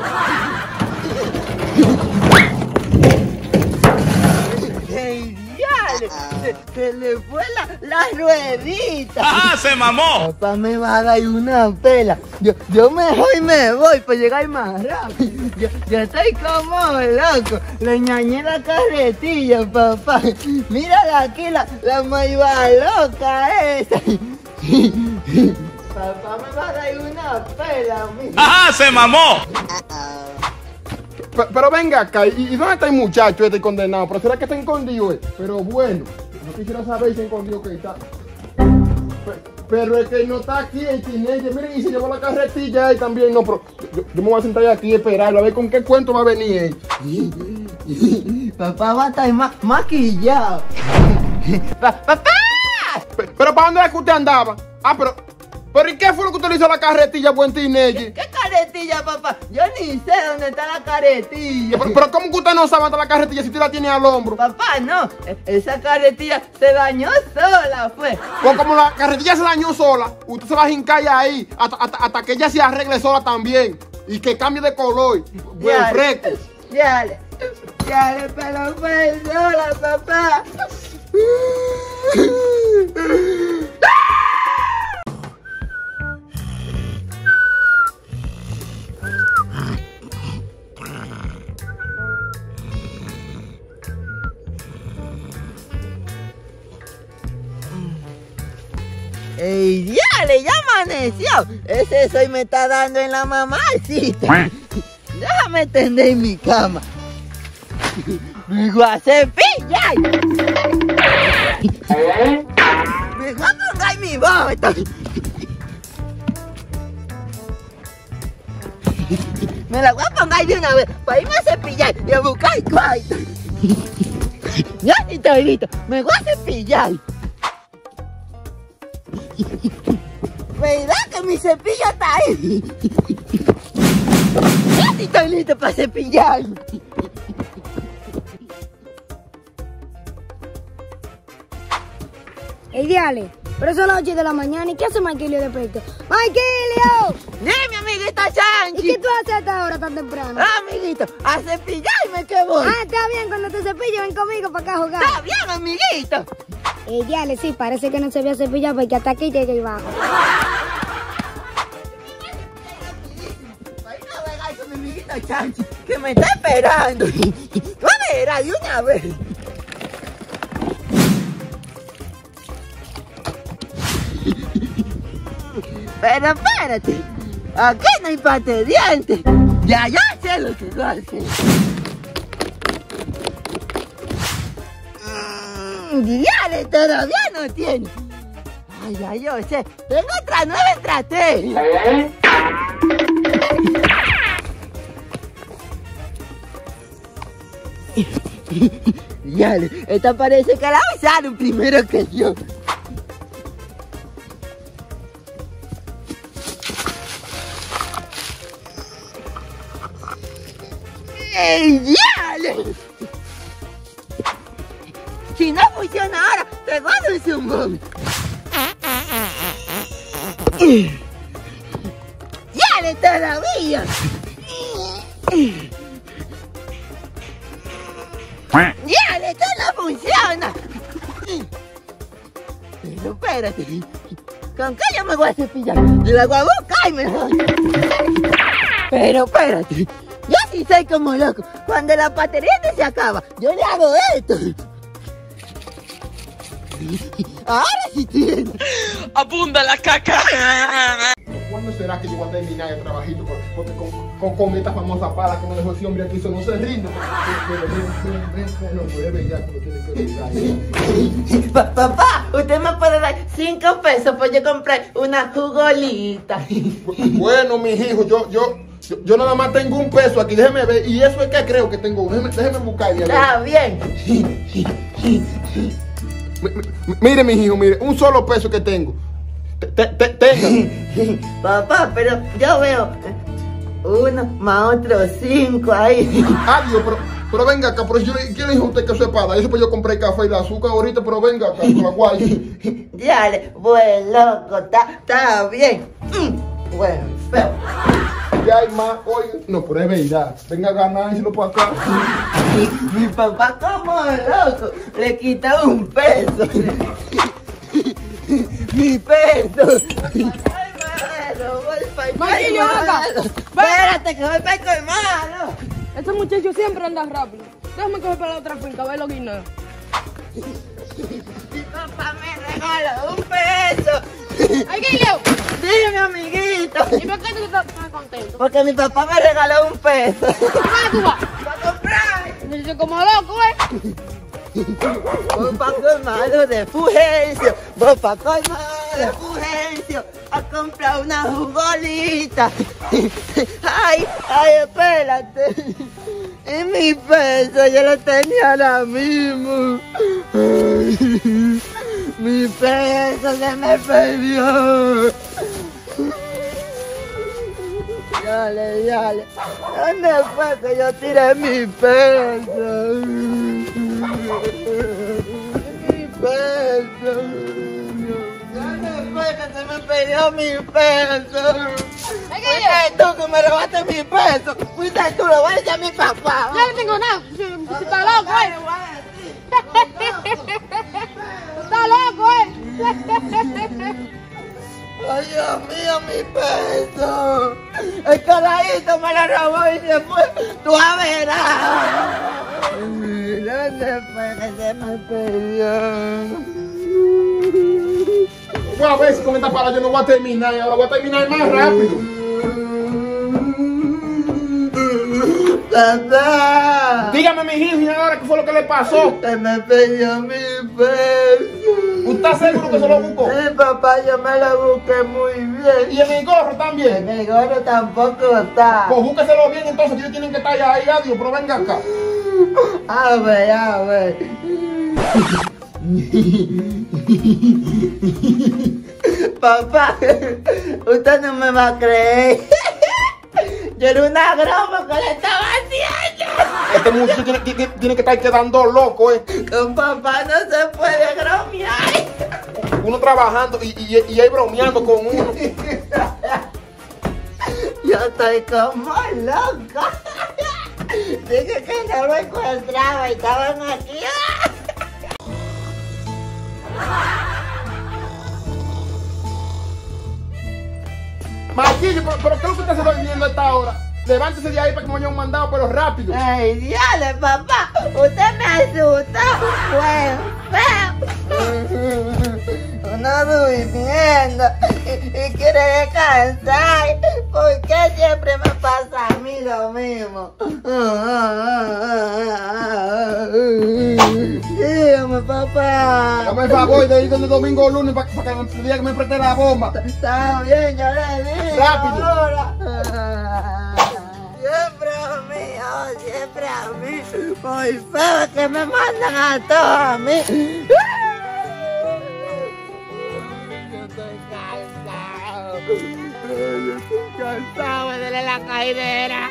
Se, se le fue la, la ruedita. ¡Ah, se mamó! Papá me va a dar una pela. Yo, yo mejor me voy para llegar más rápido. Yo, yo estoy como loco. Le ñañé la carretilla, papá. Mírala aquí, la, la loca esa. Papá me va a dar una pela, mira. ¡Ah, se mamó! Pe- Pero venga acá, ¿y y dónde está el muchacho este condenado? ¿Pero será que está escondido? eh? Pero bueno, no quisiera saber si escondido que está. Pe- Pero es que no está aquí el teenager. Miren, y se llevó la carretilla ahí también. No, pero yo, yo me voy a sentar aquí y esperarlo a ver con qué cuento va a venir él. Papá va a estar ma- maquillado. Pa- papá. Pe- Pero ¿para dónde es que usted andaba? Ah, pero. ¿Pero y qué fue lo que usted le hizo a la carretilla, buen teenager? ¿Qué caretilla, papá? Yo ni sé dónde está la caretilla. Pero, pero ¿cómo que usted no sabe dónde está la carretilla si usted la tiene al hombro? Papá, no, e- esa caretilla se dañó sola, fue. Pues como la carretilla se dañó sola, usted se va a hincar ahí hasta, hasta- hasta que ella se arregle sola también. Y que cambie de color. Buen Ya. fresco. Dale, dale, pero fue sola, papá. ¡Ey! ¡Ya amaneció! Ese soy me está dando en la mamacita. Déjame tender en mi cama. Me voy a cepillar. Me voy a poner mi bota. Me la voy a poner de una vez para irme a cepillar y a buscar cuarto. Ya estoy listo. Me voy a cepillar. ¿Verdad que mi cepillo está ahí? Ya sí estoy listo para cepillar. Diale, pero son las 8 de la mañana y ¿qué hace Maquilio de pecho? ¡Maquilio! Dime, amiguita ¿Y Chanchi. qué tú haces a esta hora tan temprano? Ah, amiguito, a cepillarme que voy. Ah, está bien, cuando te cepillo ven conmigo para acá a jugar. Está bien, amiguito. Ey, diale, sí, parece que no se había cepillado porque hasta aquí llega y bajo. Mi Chanchi, que me está esperando. ¿Dónde era de una vez? Pero espérate, aquí no hay pate dientes. Ya, ya sé lo que a hacer. Mm, todavía no tiene. Ay, ya yo sé. Tengo otra nueva estrategia. Diale, esta parece que la usaron primero que yo. ¡Ey, diale! Si no funciona ahora, te voy a dar un zumbón. ¡Diale todavía! ¡Diale, esto no funciona! Pero espérate, ¿con qué yo me voy a cepillar? La voy a buscar mejor. Pero espérate, sí soy como loco. Cuando la batería no se acaba, yo le hago esto. Ahora sí tiene. ¡Abunda la caca! ¿Cuándo será que yo voy a terminar el trabajito? Porque con, con, con esta famosa pala que me dejó ese hombre aquí, eso no se rinde. No puede ya como tiene que. Pa- papá, usted me puede dar cinco pesos para yo comprar una jugolita. Bueno, mis hijos, yo, yo, yo, yo nada más tengo un peso aquí, déjeme ver. Y eso es que creo que tengo uno. Déjeme, déjeme buscar. Está bien. Mi- mi- Mire, mis hijos, mire, un solo peso que tengo. Te- te- te- tenga. Papá, pero yo veo. uno más otro cinco ahí. Adiós, pero, pero venga acá, pero yo, ¿quién le dijo a usted que eso es para? Eso pues yo compré café y la azúcar ahorita, pero venga acá, con la guay. Dale, buen loco, está, está bien. Mm, Bueno, feo. Ya hay más, oye. No, pero es verdad. Venga a ganar y se lo para acá. Mi, mi papá como loco, le quita un peso. mi peso. Acá. Espérate, que voy para el colmado. Este muchacho siempre anda rápido. Déjame coger para la otra finca, a ver lo que no. Mi papá me regaló un peso. ¡Ay, Guillo! Dime, amiguito. ¿Y por qué tú estás tan contento? Porque mi papá me regaló un peso. ¿Dónde tú vas? ¡Para comprar! Me dice como loco, ¿eh? Voy pa' colmado de Fulgencio, voy pa' colmado de Fulgencio a comprar una jugolita. Ay, ay, espérate. Y mi peso yo lo tenía ahora mismo. Ay, mi peso se me perdió. Dale, dale. ¿Dónde fue que yo tiré mi peso? Mi peso. ¿Dónde fue que se me perdió mi peso? Fuiste tú que me robaste mi peso. Fuiste tú, lo voy a decir a mi papá. Yo no tengo nada. Si, si está loco. Está loco, ¿eh? Ay, Dios mío, mi peso. El carajito me lo robó y después tú a verás. ¿Dónde fue que se me perdió? Voy a ver si con esta para yo no voy a terminar. y Ahora voy a terminar más rápido. Papá. Dígame, mi hijo, y ahora qué fue lo que le pasó. Se me perdió mi peso. ¿Usted está seguro que se lo buscó? Sí, papá, yo me lo busqué muy bien. Y en el gorro también. En el gorro tampoco está. Pues búsqueselo bien, entonces ustedes tienen que estar allá ahí, adiós, pero venga acá. A ver, a ver. Papá, usted no me va a creer. Yo era una broma que le estaba haciendo. Este muchacho tiene, tiene- tiene que estar quedando loco, eh. Con papá no se puede bromear. Uno trabajando y, y, y él bromeando con uno. Yo estoy como loca. Dije que no lo encontraba y estaban aquí. Marquillo, pero, pero ¿qué es lo que usted se está a esta hora? Levántese de ahí para que me un mandado, pero rápido. Ay, diale, papá. Usted me asustó. Fue feo. Uno durmiendo y, quiere descansar. ¿Por qué siempre me pasa a mí lo mismo? Dígame, papá. Dame el favor de ir donde domingo o lunes para, que diga que me preste la bomba. Está bien, yo le digo. Rápido. ahora. Siempre a mí, oh, siempre a mí. Muy feo que me mandan a todos a mí. Yo estoy cansado. Yo estoy cansado, me duele la caidera.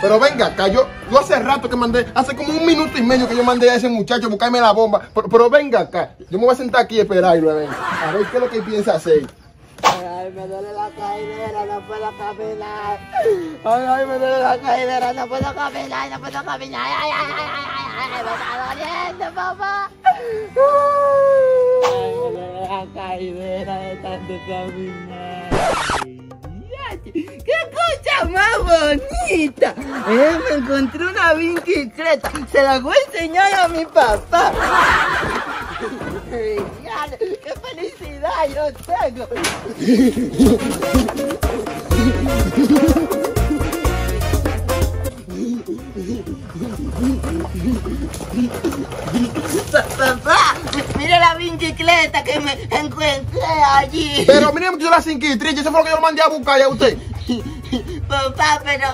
Pero venga acá, yo, yo hace rato que mandé, hace como un minuto y medio que yo mandé a ese muchacho a buscarme la bomba. Pero, pero venga acá, yo me voy a sentar aquí y esperarlo, a ver, a ver qué es lo que piensa hacer. Ay, me duele la caidera, no puedo caminar. Ay, ay, me duele la caidera, no puedo caminar, no puedo caminar. Ay, ay, ay, ay, ay, ay, me está doliendo, papá. Ay, me duele la caidera de tanto caminar. ¡Qué cosa más bonita! Eh, me encontré una bicicleta. Se la voy a enseñar a mi papá. ¡Qué felicidad yo tengo! Pa- Papá, mira la bicicleta que me encontré allí. Pero mire, yo la cinquitrilla, eso fue lo que yo lo mandé a buscar ya a usted. Papá, pero,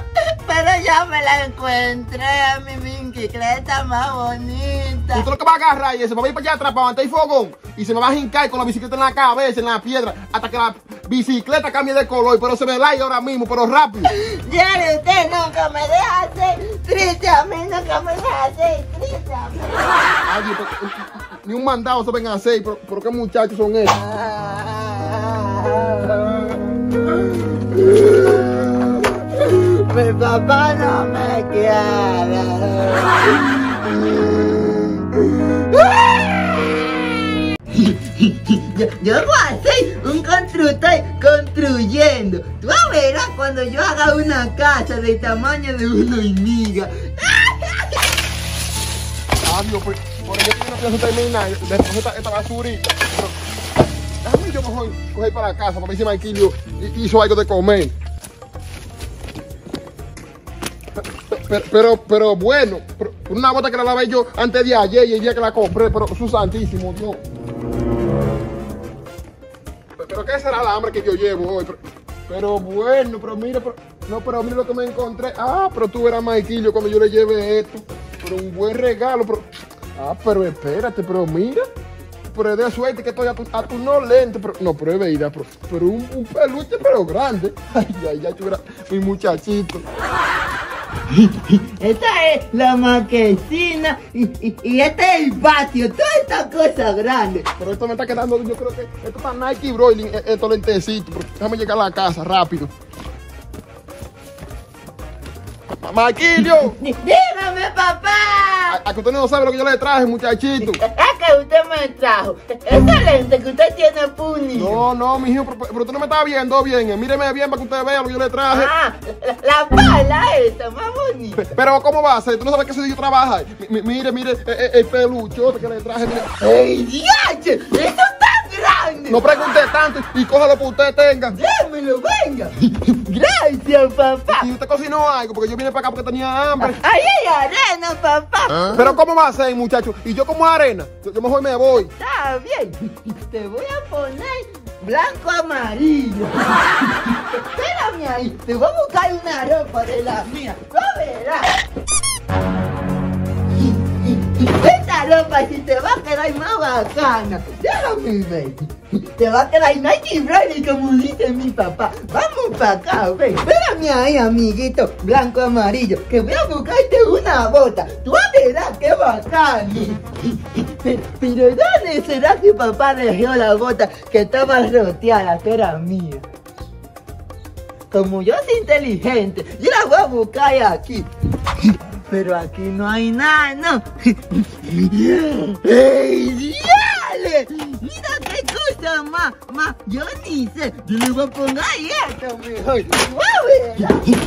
pero ya me la encontré a mi bicicleta más bonita. Usted lo que va a agarrar y se va a ir para allá atrás para levantar el fogón y se me va a hincar con la bicicleta en la cabeza, en la piedra, hasta que la bicicleta cambie de color, pero se me da ahora mismo, pero rápido. Diario, usted nunca me deja ser triste a mí, nunca me deja ser triste a mí. Ay, pero, ni un mandado se ven a hacer, pero, pero qué muchachos son estos. Mi papá no me quiere. Yo, yo voy a un constructor construyendo. Tú verás cuando yo haga una casa de tamaño de una hormiga. Pues, por eso yo no pienso terminar después esta, esta basurita. Pero, déjame yo mejor coger para la casa para ver si Marquilio hizo algo de comer. Pero, pero, pero bueno, pero una bota que la lavé yo antes de ayer y el día que la compré, pero su santísimo Dios. Pero, ¿qué será la hambre que yo llevo hoy? Pero, bueno, pero mira, no, pero mira lo que me encontré. Ah, pero tú verás, Maikillo, cuando yo le lleve esto. Pero un buen regalo, pero. Ah, pero espérate, pero mira. Pero de suerte que estoy a tu, a tu no lente, pero. No, pero es pero, pero un, peluche, pero grande. Ay, ay, ay, tú verás, mi muchachito. Esta es la marquesina y, y, y este es el patio, toda esta cosa grande. Pero esto me está quedando, yo creo que esto está Nike Broiling, estos lentecitos. pero Déjame llegar a la casa rápido. Ma- Maquillo, Dígame, papá. a, a que usted no sabe lo que yo le traje, muchachito. Es que usted me trajo esa lente que usted tiene puni. No, no, mijo, pero, pero usted no me está viendo bien. eh. Míreme bien para que usted vea lo que yo le traje. Ah, la, la pala esa, más bonita. Pe- Pero ¿cómo va a ser? Tú no sabes ese yo trabaja. Mi- mire, mire, eh, eh, el peluchote que le traje. mire. ¡Ey, diache! ¡Eso grande! No pregunte tanto y cójalo que usted tenga. ¡Démelo, venga! Gracias, papá. Y usted cocinó algo porque yo vine para acá porque tenía hambre. Ahí hay arena, papá. Pero ¿cómo va a ser, muchacho? Y yo como arena. Yo, yo mejor me voy. Está bien. Te voy a poner blanco amarillo. Espérame ahí. Te voy a buscar una ropa de la mía. Verás. Esta ropa si te va a quedar más bacana. Déjame ver. Te va a quedar Nike Brady como dice mi papá. Vamos para acá, ven. Espérame ahí, amiguito. Blanco amarillo. Que voy a buscarte una bota. Tú verás qué bacano. Pero, pero ¿dónde será que papá dejó la bota que estaba roteada, que era mía? Como yo soy inteligente, yo la voy a buscar aquí. Pero aquí no hay nada, ¿no? ¡Ey, diale! Mira qué cosa más, más, yo ni sé. Yo le voy a poner esto mejor.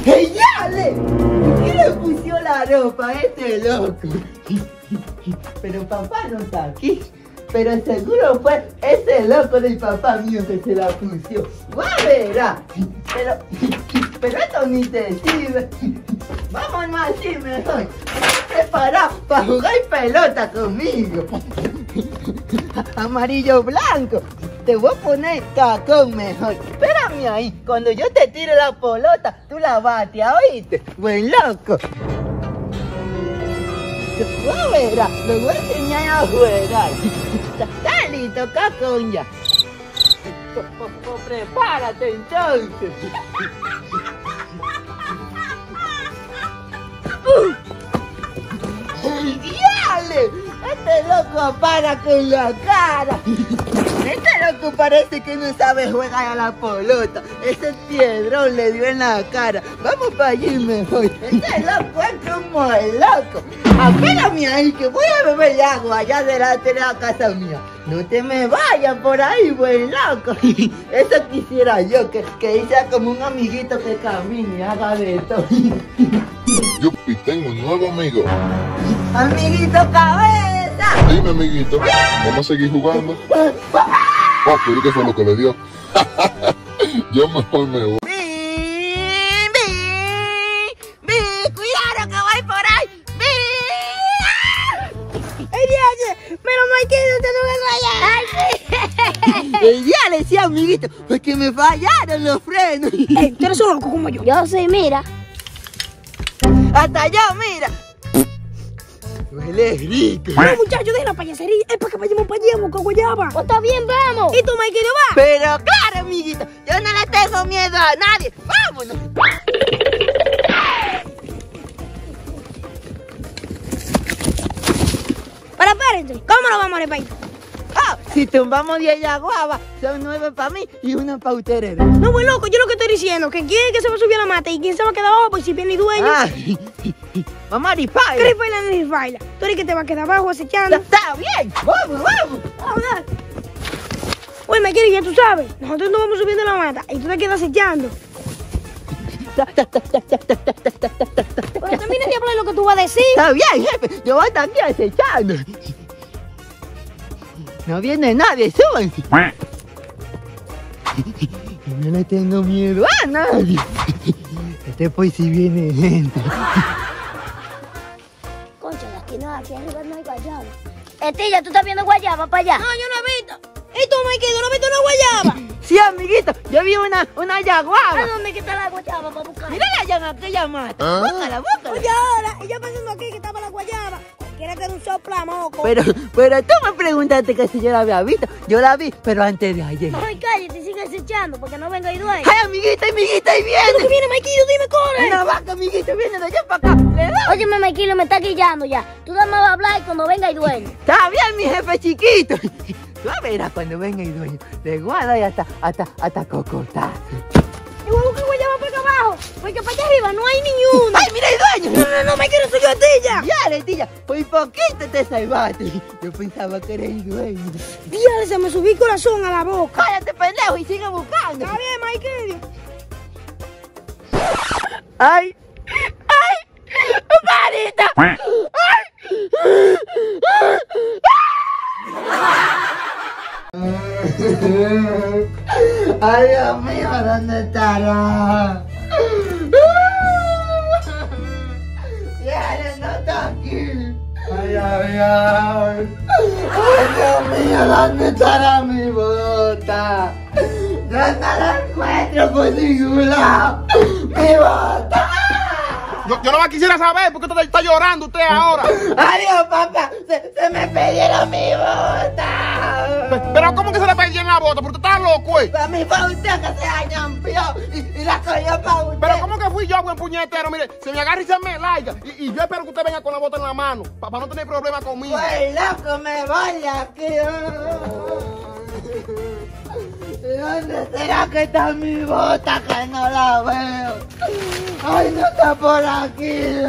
¡Ey, diale! ¿Quién le puso la ropa a este loco? Pero papá no está aquí. Pero seguro fue ese loco del papá mío que se la puso. ¡Va a verá! Pero, pero esto ni te sirve. Vámonos así mejor. Preparado para jugar pelota conmigo. Amarillo blanco. Te voy a poner tacón mejor. Espérame ahí. Cuando yo te tire la pelota, tú la bates, ¿oíste? Buen loco. No verás, lo voy a enseñar a jugar. Está listo, cacón ya. Prepárate entonces. ¡El! Este loco apaga con la cara. Este loco parece que no sabe jugar a la pelota. Ese piedrón le dio en la cara. Vamos para allí mejor. Este loco es como el loco. Espérame ahí que voy a beber agua allá delante de la casa mía. No te me vayas por ahí, buen loco. Eso quisiera yo, que, que sea como un amiguito que camine y haga de todo. Yupi, tengo un nuevo amigo. Amiguito cabeza. Dime, amiguito, ¿vamos a seguir jugando? Oh, pero ¿qué fue lo que le dio? Yo mejor me voy. ¡Bi! ¡Bi! ¡Bi! ¡Cuidado que voy por ahí! ¡Bi! ¡Ay, Dios! Pero Maikillo, usted no me raya. ¡Ay, sí! El día le decía, amiguito, pues que me fallaron los frenos. Ey, tú eres un loco como yo. Yo sí, mira. Hasta allá, mira. Huele rico. No, muchacho, deja la payasería. Es para que vayamos para allá, boca guayaba. Pues está bien, vamos. ¿Y tú, Maikillo, va? Pero claro, amiguito, yo no le tengo miedo a nadie. ¡Vámonos! Pero espérense, ¿cómo lo vamos a repetir? Si tumbamos 10 yaguabas, son 9 para mí y una para ustedes. No, pues loco, yo lo que estoy diciendo, que quién es que se va a subir a la mata y quién se va a quedar abajo, pues si viene el dueño. Ah, vamos a rifar. ¿Qué rifaila ni rifaila? Tú eres que te va a quedar abajo acechando. Está bien, vamos, vamos. Vamos. Oye, me quieres, ya tú sabes, nosotros nos vamos subiendo a la mata y tú te quedas acechando. Pero termina de hablar lo que tú vas a decir. Está bien, jefe, yo voy también acechando. No viene nadie, súbanse. No le tengo miedo a nadie. Este pues si viene gente. Concha, aquí no, aquí arriba no hay guayaba. Estilla, ¿tú estás viendo guayaba para allá? No, yo no he visto. ¿Y tú, Mikey, tú no has visto una guayaba? Sí, amiguito, yo vi una, una yaguaba. ¿A dónde que está la guayaba para buscar? Mírala allá en aquella mata. Búscala, búscala. Oye, ahora, y yo pensando aquí que estaba la guayaba. Cualquiera que un soplamoco. Pero, pero tú me preguntaste que si yo la había visto. Yo la vi, pero antes de ayer. Ay, cállate, sigue acechando porque no venga y dueño. ¡Ay, amiguita, amiguita, ahí ¿Qué viene! viene, Maikillo? Dime, corre. Una vaca, amiguito, viene de allá para acá. Le doy. Óyeme, Maikillo, me está guillando ya. Tú vas a hablar y cuando venga y dueño. Está bien, mi jefe chiquito. Tú verás cuando venga el dueño. Le guarda y hasta, hasta, hasta cocotazo. Y voy a buscar guayaba para acá abajo. Porque para allá arriba no hay ni una. ¡Ay, mira el dueño! No, no, no, me quiero soy Estilla. Ya, Letilla, por poquito te salvaste. Yo pensaba que era el dueño. Díale, se me subió el corazón a la boca. Cállate, pendejo, y sigue buscando. Está bien, Maikillo. ¡Ay! ¡Ay! ¡Marita! ¡Ay, Dios mío! ¿Dónde estará? ¡Ya, no está aquí! ¡Ay, ay, ay! ¡Ay, Dios mío! ¿Dónde estará mi bota? ¡Yo no la encuentro por ningún lado! ¡Mi bota! Yo, yo no quisiera saber por qué usted está llorando usted ahora. ¡Adiós, papá! ¡Se, se me perdieron mi bota! Pero ¿cómo que se le perdieron la bota? Porque usted está loco, eh. Para mí fue usted que se la y, y la cogió para usted. Pero ¿cómo que fui yo, buen puñetero? Mire, se me agarra y se me larga. Y, y yo espero que usted venga con la bota en la mano, para no tener problemas conmigo. Pues loco, me voy de aquí. ¿Y ¿Dónde será que está mi bota que no la veo? Ay, no está por aquí.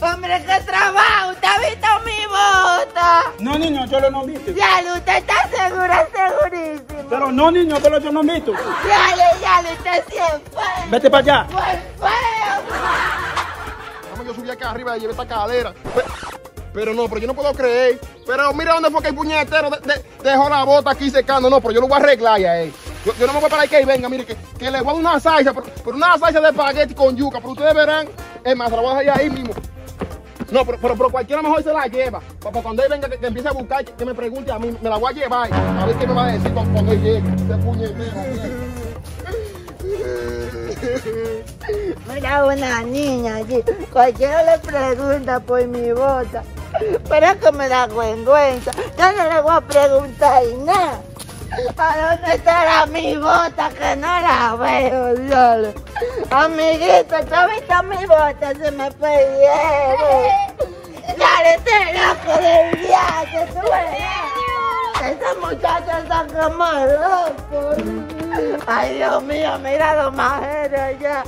Hombre, qué trabajo. ¿Usted ha visto mi bota? No, niño, yo lo no visto. Ya, usted está segura, segurísimo. Pero no, niño, pero yo no he visto. Ya, ya, usted siempre. Vete para allá. Pues feo. Vamos, yo subí acá arriba y llevé esta cadera. Pe- Pero no, pero yo no puedo creer. Pero mira dónde fue que el puñetero de- de- dejó la bota aquí secando. No, pero yo lo voy a arreglar ya, eh. Yo, yo no me voy para ahí que ahí venga, mire, que, le voy a dar una salsa, pero, una salsa de espagueti con yuca. Pero ustedes verán, es más, la voy a dejar ahí mismo. No, pero, pero, pero cualquiera mejor se la lleva. Para cuando él venga, que, que empiece a buscar, que, me pregunte a mí, me la voy a llevar. A ver qué me va a decir cuando, cuando él llegue. Ese puñetero. Mira una niña allí. Cualquiera le pregunta por mi bota. Pero es que me da vergüenza. Yo no le voy a preguntar nada. ¿A dónde estará mi bota que no la veo? Dios? Amiguito, ¿tú has visto mi bota? Se me perdieron. Dale, este loco del viaje, tú Esa muchacha está como loco. Ay, Dios mío, mira los majeros allá.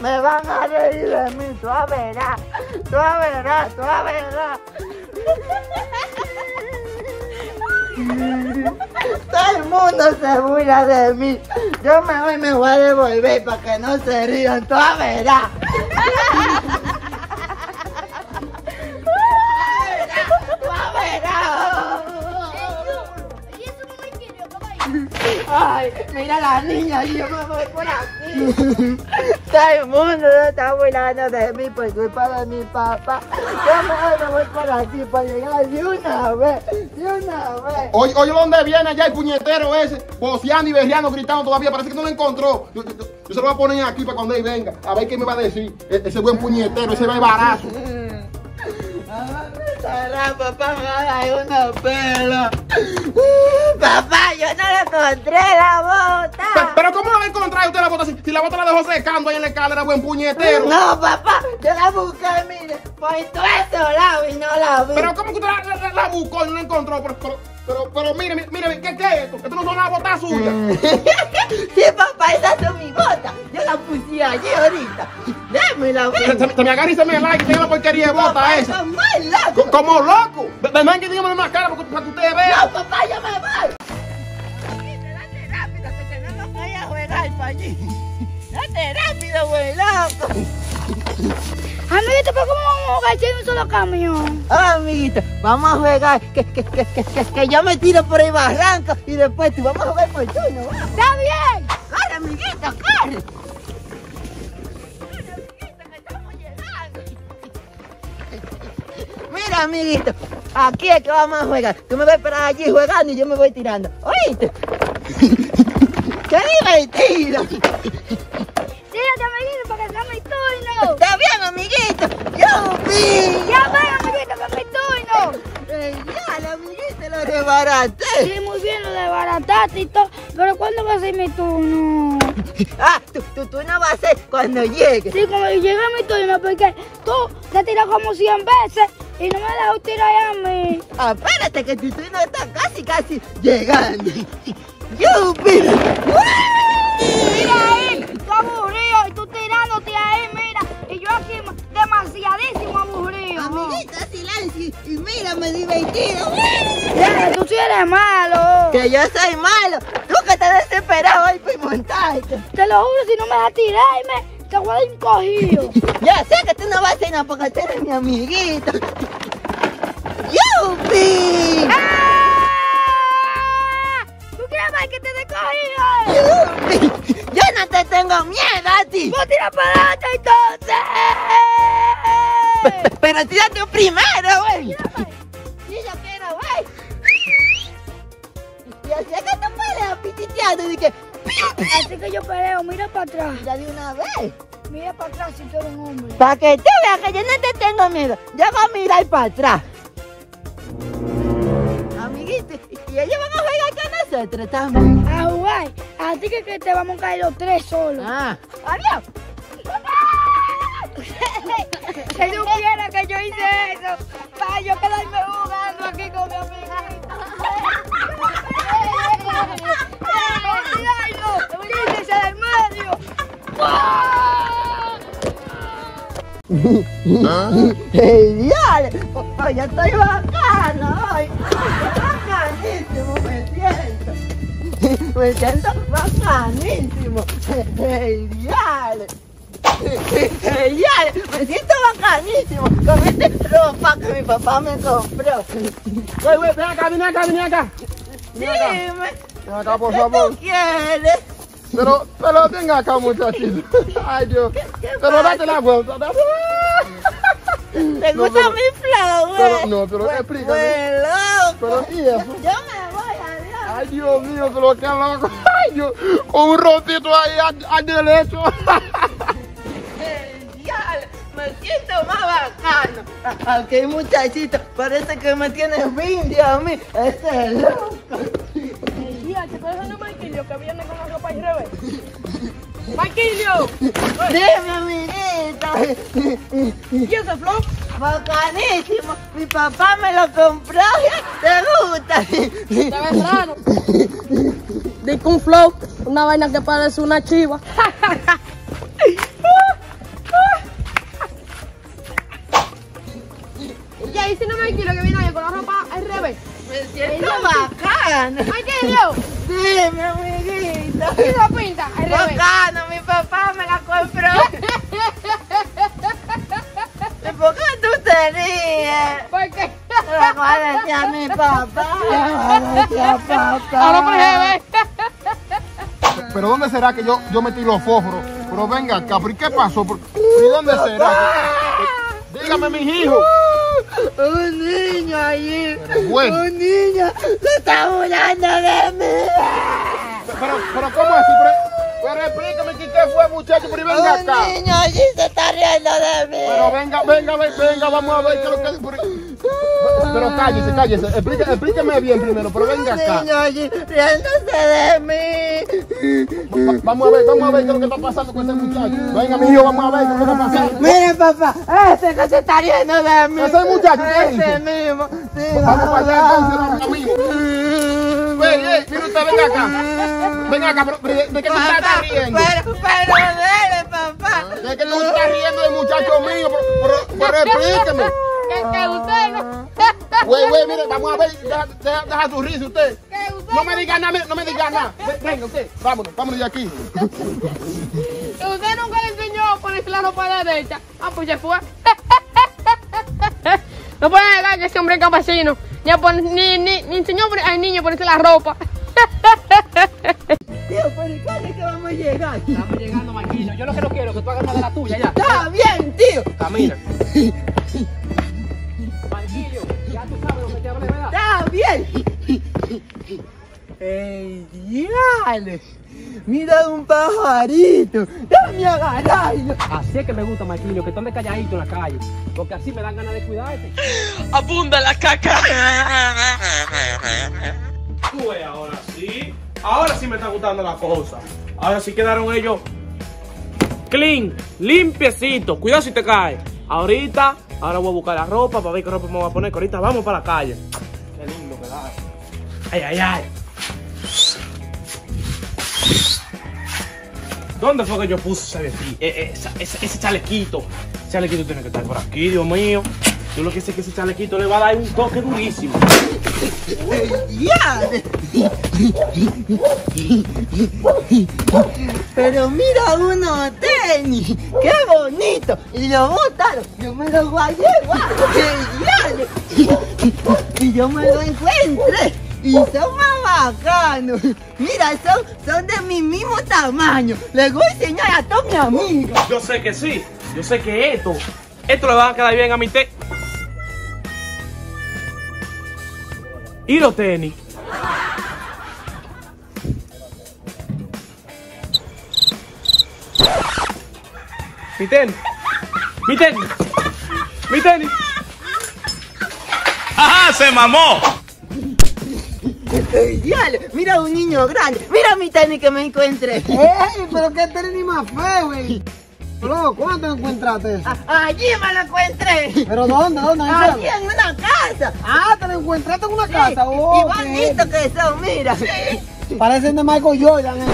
Me van a reír de mí, tú a verás. Tú a verás, tú a verás. Todo el mundo se burla de mí. Yo me voy, me voy a devolver para que no se rían. Tú a verás. Ay, mira la niña, yo me voy por aquí. Todo el mundo está burlando de mí por culpa de mi papá. Yo me voy, por aquí para llegar de una vez, de una vez. Oye, oye, ¿dónde viene allá el puñetero ese? Boceando y berreando, gritando todavía. Parece que no lo encontró. Yo, yo- yo- yo se lo voy a poner aquí para cuando él venga. A ver qué me va a decir. E- ese buen puñetero, ese barbarazo. Estará, papá, dar una pela. Uh, papá, yo no le encontré la bota. Pero ¿cómo la va a encontrar usted la bota si, si la bota la dejó secando ahí en la escalera, buen puñetero? No, papá, yo la busqué, mire, por todo ese lado y no la vi. Pero ¿cómo que usted la, la- la buscó y no la encontró? Pero, pero, pero, pero mire, mire, mire, ¿qué, ¿qué es esto? Esto no son las botas suyas. sí, papá, esas son mis botas. Yo la puse allí ahorita. Démela, ven. se- se me agarra y se me like, tenga la porquería de bota esa. son muy locos. Co- Como loco. Ven ven que dígame una cara para que usted vea. No, papá, yo me voy. Date rápido, que no nos vaya a jugar para allí. Date rápido, güey, loco. Amiguito, pero ¿cómo vamos a jugar si hay un solo camión? Ah, amiguito, vamos a jugar. Que, que, que, que, que, que yo me tiro por el barranco y después tú vamos a jugar por turno. ¡Está bien! Corre, amiguito, corre. Corre, amiguito, que estamos llegando. Mira, amiguito, aquí es que vamos a jugar. Tú me ves para allí jugando y yo me voy tirando. ¿Oíste? ¡Qué divertido! Tírate, amiguito, para que sea mi turno. ¡Está bien, amiguito! ¡Yupi! Ya ven, amiguito, que es mi turno. Eh, ya, el amiguito lo desbaraté. Sí, muy bien, lo desbarataste y todo. Pero ¿cuándo va a ser mi turno? Ah, tú, tú, tú no vas a ser cuando llegue. Sí, como llegue mi turno, porque tú te tiras como 100 veces y no me dejas tirar a mí. Espérate que tu turno está casi, casi llegando. ¡Yupi! Mira ahí, tú aburrido y tú tirándote ahí, mira. Y yo aquí demasiadísimo aburrido. Amiguita, silencio y mírame divertido. Ya, tú sí eres malo. Que yo soy malo. Tú que estás desesperado ahí por montarte. Te lo juro, si no me dejas tirarme, te voy a dar un cogido. Ya sé que tú no vas a hacer nada porque tú eres mi amiguito. ¡Yupi! ¡Ah! ¿Tú quieres ver que te dé cogido? ¡Yupi! Yo no te tengo miedo a ti. ¡Vos tiras para adelante entonces! Pe- Pero tírate primero, güey. Sí, yo quiero, güey. Y así es que tú peleas pititeando y que... Así que yo peleo, mira para atrás. Ya de una vez. Mira para atrás si tú eres un hombre. Para que tú veas que yo no te tengo miedo. Yo voy a mirar para atrás. Amiguito, y ellos van a jugar con nosotros también. A jugar. Así que, que te vamos a caer los tres solos. Ah, adiós. Si tú quieres que yo hice eso, para yo quedarme jugando aquí con mi amiguito. ¡Cuidado! ¡Quítese del medio! ¡Genial! Hoy estoy bacano hoy. Bacanísimo me siento. Me siento bacanísimo. Genial. Genial. Me siento bacanísimo. Con este ropa que mi papá me compró. Ven acá, ven acá, ven acá. Dime. Ven acá, por ¿Qué favor. tú quieres? Pero, pero venga acá, muchachito. Ay, Dios. Pero date la vuelta. date- ¿Te No, gusta pero- mi flow, pero- no, pero Pues- explícame. pues, loco. Pero, ¿y eso? Yo me voy, adiós. Ay, Dios mío, pero qué loco. Ay, Dios. Con un rotito ahí al, derecho. Genial, me siento más bacano. Aunque muchachito, parece que me tiene indio a mí. Ese es loco. Mira, ¿te acuerdas de Maquilio que viene con la ropa al revés? ¡Maquilio! Dime, amiguita. ¿Y ese flow? Bacanísimo. Mi papá me lo compró. ¿Te gusta? Te ves raro. Dice un flow, una vaina que parece una chiva. Ya, y si no Maquilio que viene ahí con la ropa al revés. Me siento bacano. Maquilio, Dime, amiguita. ¿y la pinta al revés? Bacano, mi papá me la compró. ¿Y por qué tú te ríes? ¿Por qué? Lo parecía a mi papá. Parecía papá. Ahora por revés. Pero ¿dónde será que yo, yo metí los fósforos? Pero venga acá, ¿pero y qué pasó? ¿Por- ¿Y dónde será? Dígame, mis hijos. Un niño allí. Bueno. Un niño se está burlando de mí. Pero, pero ¿cómo así? Pero, pero explícame ¿qué, fue, muchacho, pero venga Un acá. niño allí se está riendo de mí. Pero venga, venga, venga, venga, vamos a ver qué es lo que... pero- cállese, cállese. Explique- explíqueme bien primero, pero venga acá. Riéndose de mí. Va- Vamos a ver, vamos a ver qué es lo que está pasando con ese muchacho. Venga, mi hijo, vamos a ver qué es lo que está pasando. Mire, papá, ese que se está riendo de mí. Ese muchacho, ¿qué Ese mismo. Sí, Vamos para allá entonces, vamos mismo. Ven, ey, mire usted, venga acá. Venga acá, pero, ¿de qué tú Papá, estás riendo? pero, pero dele, papá. ¿De qué tú estás riendo del muchacho mío? Pero explíqueme. Que, que usted no. Güey, güey, mire, vamos a ver, deja, deja, deja su risa usted. No me diga nada, mire, no me diga nada. Ven- Venga usted, vámonos, vámonos de aquí. Usted nunca le enseñó a ponerse la ropa a la derecha. Ah, pues ya fue. No puede negar que ese hombre es campesino. Ni, a pon- ni, ni, ni enseñó al niño a ponerse la ropa. Tío, pero ¿y cuándo es que vamos a llegar? Estamos llegando, Maquillo. Yo lo que no quiero es que tú hagas una de la tuya ya. Está bien, tío. Camina. Bien. ¡Ey, diale! Mira un pajarito. Dame a agarrarlo. Así es que me gusta, Maquillo, que andes calladito en la calle. Porque así me dan ganas de cuidarte. Abunda la caca. Ves, ahora sí. Ahora sí me está gustando la cosa. Ahora sí quedaron ellos clean, limpiecito. Cuidado si te caes. Ahorita, ahora voy a buscar la ropa para ver qué ropa me voy a poner. Que ahorita vamos para la calle. Ay, ay, ay. ¿Dónde fue que yo puse ese? Eh, eh, ese, chalequito. Ese chalequito tiene que estar por aquí, Dios mío. Yo lo que sé es que ese chalequito le va a dar un toque durísimo. ¡Diale! Pero mira unos tenis, qué bonito. Y lo botaron, yo me lo llevar. ¡Diale! Y yo me lo encuentré. Y son más bacanos. Mira, son, son de mi mismo tamaño. Les voy a enseñar a todos mis amigos. Yo sé que sí. Yo sé que esto, esto le va a quedar bien a mi té. Y los tenis. Mi tenis. Mi tenis. Mi tenis. Ajá, se mamó. Mira un niño grande. Mira mi tenis que me encuentré. ¡Ey! Pero qué tenis más feo, güey. Loco, ¿cuándo te encontraste? A- Allí me lo encontré. ¿Pero dónde? ¿Dónde? Allí en una casa. Ah, te lo encontraste en una Sí, casa. Oh, y bonitos que son, mira. Parecen de Michael Jordan. Eh.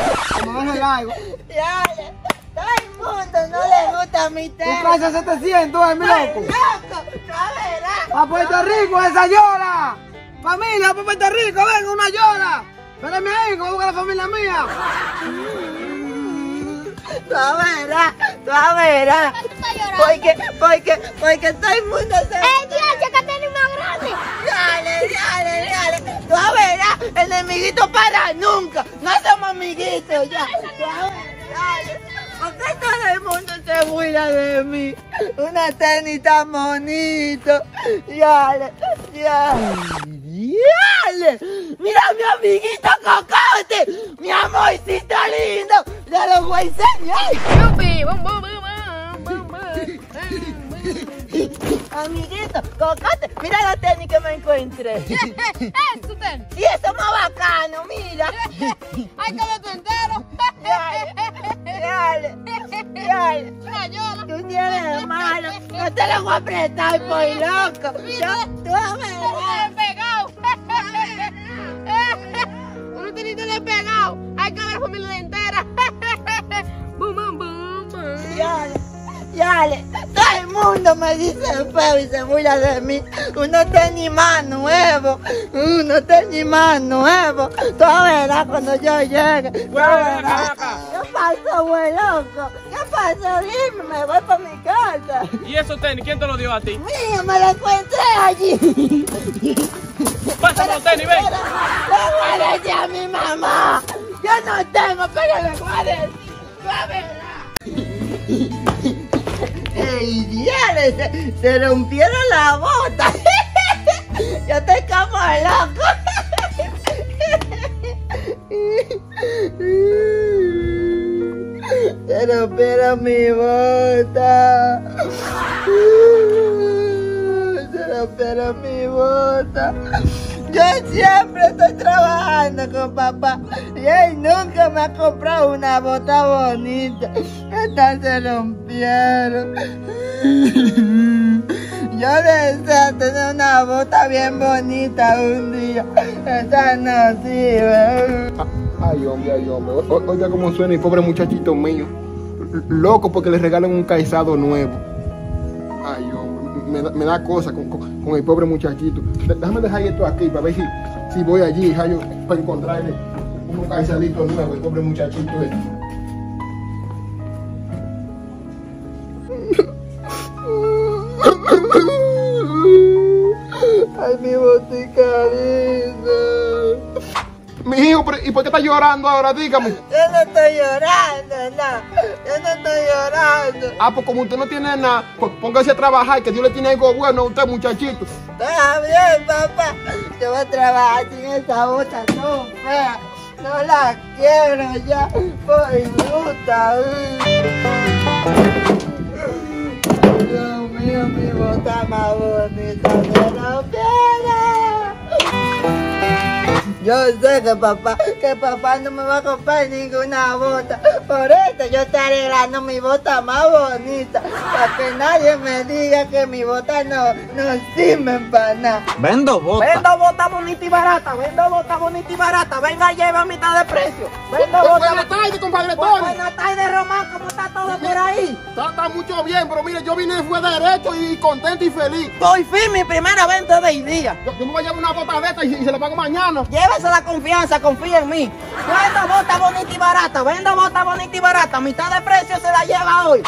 Como ven el largo. Dale, todo el mundo no le gusta mi Tu tenis. casa 700, eh, mi loco. loco, ya. ¡A Puerto Rico, esa llora! ¡Familia, para Puerto Rico, venga, una llora! Espérame ahí, que voy a buscar a la familia mía. Tú verás, tú verás. Porque, porque, porque todo el mundo se... ¡Eh, tía, que tenis más grande! Dale, dale, dale. Tú verás, enemiguito para nunca. No somos amiguitos ya. Tú verás, dale. ¿Por qué todo el mundo se burla de mí? Una tenis tan bonito. Dale, dale. Dale. Mira mi amiguito Cocote. Mi amorcito lindo. Ya lo voy a enseñar. Amiguito, Cocote. Mira la tenis que me encontré. ¡Eh, tu tenis! Y eso es más bacano, mira. ¡Hay que verte entero! Dale, dale. Yola. Tú tienes malo. No te lo voy a apretar, por loco. Yo, tú a ver. ¡Uno! ¡Uno tiene tenis pegado! ¡Hay que ver familia entera! ¡Bum, bum, bum, bum! Dale, dale. Todo el mundo me dice feo y se burla de mí. Uno tenis más nuevo. Uno tenis más nuevo. Tú verás cuando yo llegue. ¿Qué pasó, güey, loco? ¿Qué pasó? Dime, me voy para mi casa. ¿Y esos tenis? ¿Quién te los dio a ti? Mira, me lo encontré allí. Pásame los tenis, ven. Le voy a mi mamá. Yo no tengo, pero le voy a decir. ¡Ey, diale! Se, rompieron la bota. Yo estoy como loco. Se rompieron mi bota. Se rompieron mi bota. Yo siempre estoy trabajando con papá y él nunca me ha comprado una bota bonita. Estas se Yo deseo tener una bota bien bonita un día. Esta no sirve. Ay, hombre, ay, hombre. O- Oiga cómo suena el pobre muchachito mío. Loco porque le regalan un calzado nuevo. Ay, hombre. Me da, me da cosa con, el pobre muchachito. Déjame dejar esto aquí para ver si, si voy allí, Jayo, para encontrarle un calzadito nuevo, el pobre muchachito este. Mi hijo, pero ¿y por qué está llorando ahora? Dígame. Yo no estoy llorando, no. Yo no estoy llorando. Ah, pues como usted no tiene nada, pues póngase a trabajar, que Dios le tiene algo bueno a usted, muchachito. Está bien, papá. Yo voy a trabajar sin esa bota tan fea. No la quiero ya. Por bruta. Dios mío, mi bota más bonita se rompiera. Yo sé que papá, que papá no me va a comprar ninguna bota. Por eso yo estoy arreglando mi bota más bonita. Para que nadie me diga que mi bota no, no sirven para nada. Vendo bota. Vendo bota bonita y barata, vendo bota bonita y barata. Venga, lleva a mitad de precio. Vendo Bu- bota Buenas tardes, compadre Tony. Buenas tardes, Román. ¿Cómo está todo por ahí? Está, está mucho bien, pero mire, yo vine fue derecho y contento y feliz. Hoy fui mi primera venta de día. Yo, yo me voy a llevar una bota de esta y, y se la pago mañana. Llévese la confianza, confía en mí. Vendo bota bonita y barata, vendo bota bonita y barata. Mitad de precio se la lleva hoy.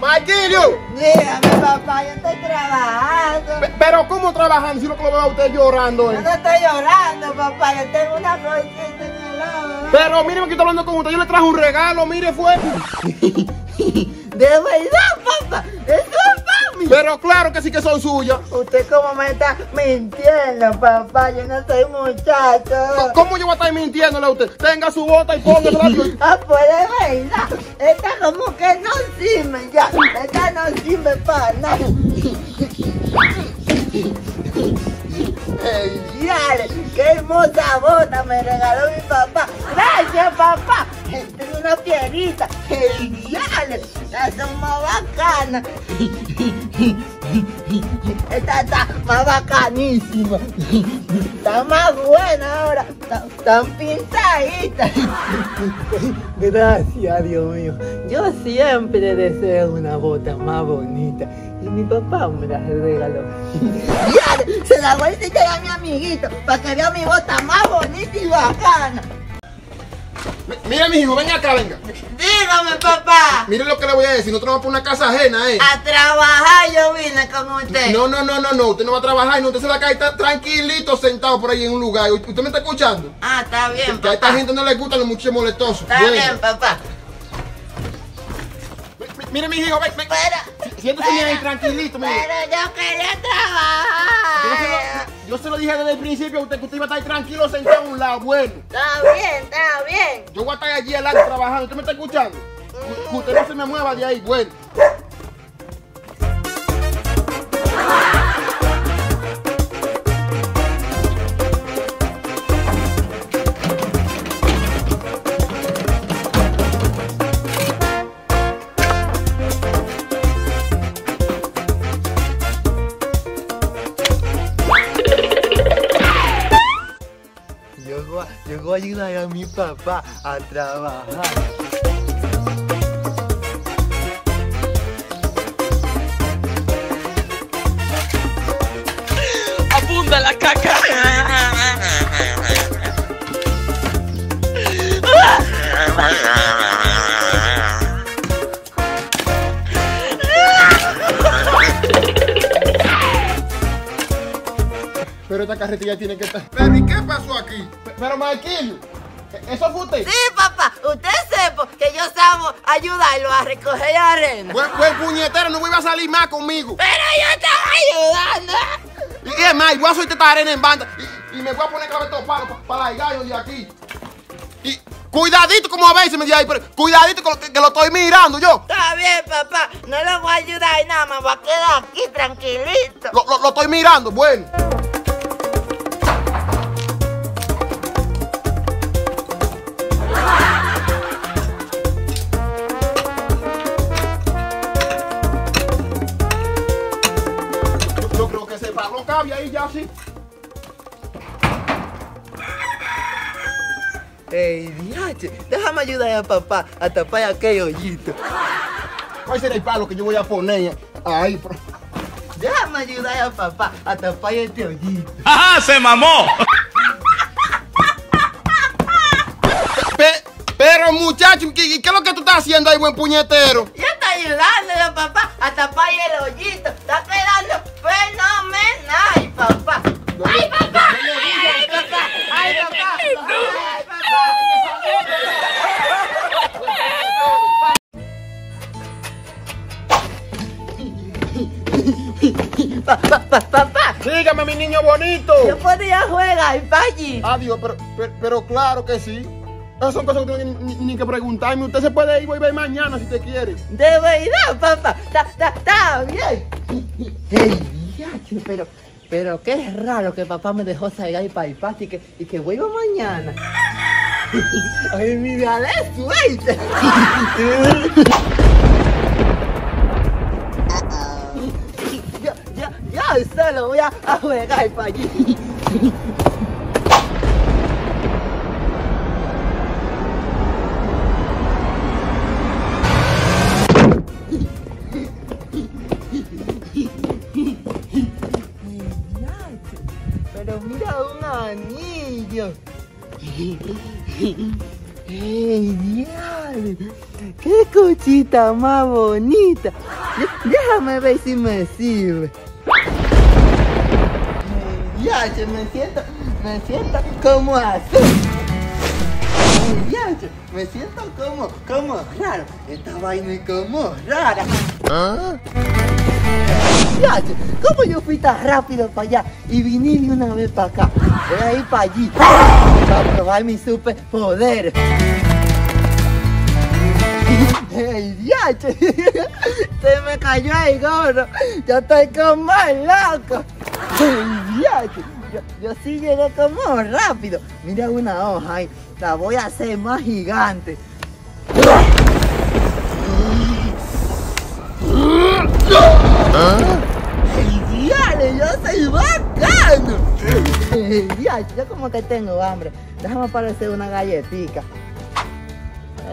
Marquillo, Dígame, papá, yo estoy trabajando. pe- pero ¿cómo trabajando si lo que lo veo a usted llorando? Yo eh? no estoy llorando, papá. Yo tengo una cosita en el ojo. Pero mire que estoy hablando con usted, yo le traje un regalo, mire fue. De verdad, papá. Eso mí. Pero claro que sí que son suyas. Usted cómo me está mintiendo, papá. Yo no soy muchacho. ¿Cómo yo voy a estar mintiéndole a usted? Tenga su bota y póngasela. Ah, pues de verdad. Esta como que no sirve ya. Esta no sirve para nada. ¡Ey, diale! ¡Qué hermosa bota me regaló mi papá! ¡Gracias, papá! Tengo una piedrita. ¡Ey, diale! Estas son más bacanas. Esta está más bacanísima. Está más buena ahora. Está- Están pintaditas. Gracias, Dios mío. Yo siempre deseo una bota más bonita. Mi papá me la regaló. ¡Diale! Se la voy a enseñar a mi amiguito para que vea mi bota más bonita y bacana. Mi- Mire, mi hijo, venga acá, venga. Dígame, papá. Mire lo que le voy a decir, nosotros vamos por una casa ajena, ¿eh? A trabajar yo vine con usted. No, no, no, no, no, usted no va a trabajar, no, usted se va a caer está tranquilito sentado por ahí en un lugar. ¿Usted me está escuchando? Ah, está bien, Que a esta papá. gente no le gustan los muchachos molestosos. Está Bueno. bien, papá. Mi- Mire, mi hijo, ven, ven. Pero, Siéntese ahí tranquilito, mire. pero yo quería Yo se, trabajar. lo, yo se lo dije desde el principio a usted que usted iba a estar tranquilo sentado a un lado. Bueno, Está bien, está bien. yo voy a estar allí al lado trabajando. ¿Usted me está escuchando? Que usted no se me mueva de ahí. Bueno. A ayudar a mi papá a trabajar. Abunda la caca. Pero esta carretilla tiene que estar. ¿y qué pasó aquí? Pero Marquillo, ¿eso fue usted? Sí, papá, usted sepa que yo sabo ayudarlo a recoger arena. Buen, buen puñetero, no iba a salir más conmigo. Pero yo estaba ayudando. Y es más, voy a soltar esta arena en banda y, y me voy a poner clave estos palos para la gallo de aquí. Y Cuidadito como a veces me dice, "Ay, pero cuidadito que lo, que, que lo estoy mirando yo. Está bien, papá. No lo voy a ayudar y nada, me voy a quedar aquí tranquilito. Lo, lo- lo estoy mirando, bueno. Ey, diache, déjame ayudar a papá a tapar aquel hoyito. ¿Cuál será el palo que yo voy a poner ahí? Déjame ayudar a papá a tapar este hoyito. ¡Ajá! ¡Se mamó! Pe- pero muchacho, ¿qué, qué es lo que tú estás haciendo ahí, buen puñetero? Yo estoy ayudándole a papá a tapar el hoyito. Está quedando fenomenal, papá. ¡Ay, papá! ¡Ay, papá! ¡Ay, papá! ¡Ay, papá! Pa- pa- Papá, Dígame, mi niño bonito. yo podría jugar para allí. Adiós, pero, pero, pero claro que sí. Esas son cosas que no tienen ni, ni que preguntarme. Usted se puede ir, voy a ver mañana si usted quiere. De verdad, papá. Está, está, está bien. Pero, pero qué raro que papá me dejó salir ahí para el patio y que, y que vuelva mañana. Ay, mira, la suerte. a, jugar para allí. Pero mira un anillo. ¡Ey, diablo! ¡Qué cosita más bonita! Déjame ver si me sirve. ¡Ey, diache, me siento, me siento como azul. ¡Ey, diache, me siento como, como raro. Esta vaina es como rara. Diache, ¿cómo yo fui tan rápido para allá y vine de una vez para acá? Voy a ir para allí para probar mi superpoder. ¡Ey, diache! Se me cayó el gorro. Yo estoy como loco. ¡Ey, diache! Yo, yo sí llegué como rápido. Mira una hoja ahí. La voy a hacer más gigante. ¡Ey, diale! ¡Yo soy diale! Yo como que tengo hambre. Déjame aparecer una galletica.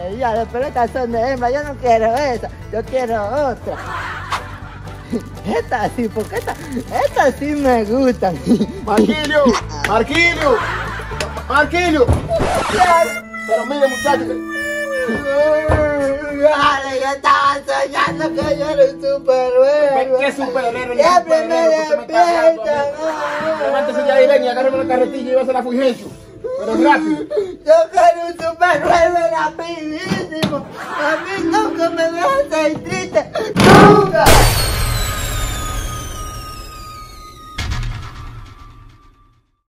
¡Ey, diale! Pero estas son de hembra. Yo no quiero esa. Yo quiero otra. Esta sí, porque esta, esta sí me gustan. Marquilio, Marquilio, Marquilio. Pero mire, muchachos. Dale, yo estaba soñando que yo era un superhéroe. ¿Qué superhéroe? Siempre me despiertan. Levántese de ahí, ven y agárreme la carretilla y váyase a la Fulgencio. Pero rápido. Yo quiero un superhéroe rapidísimo. A mí nunca me vas a ir triste. ¡Nunca!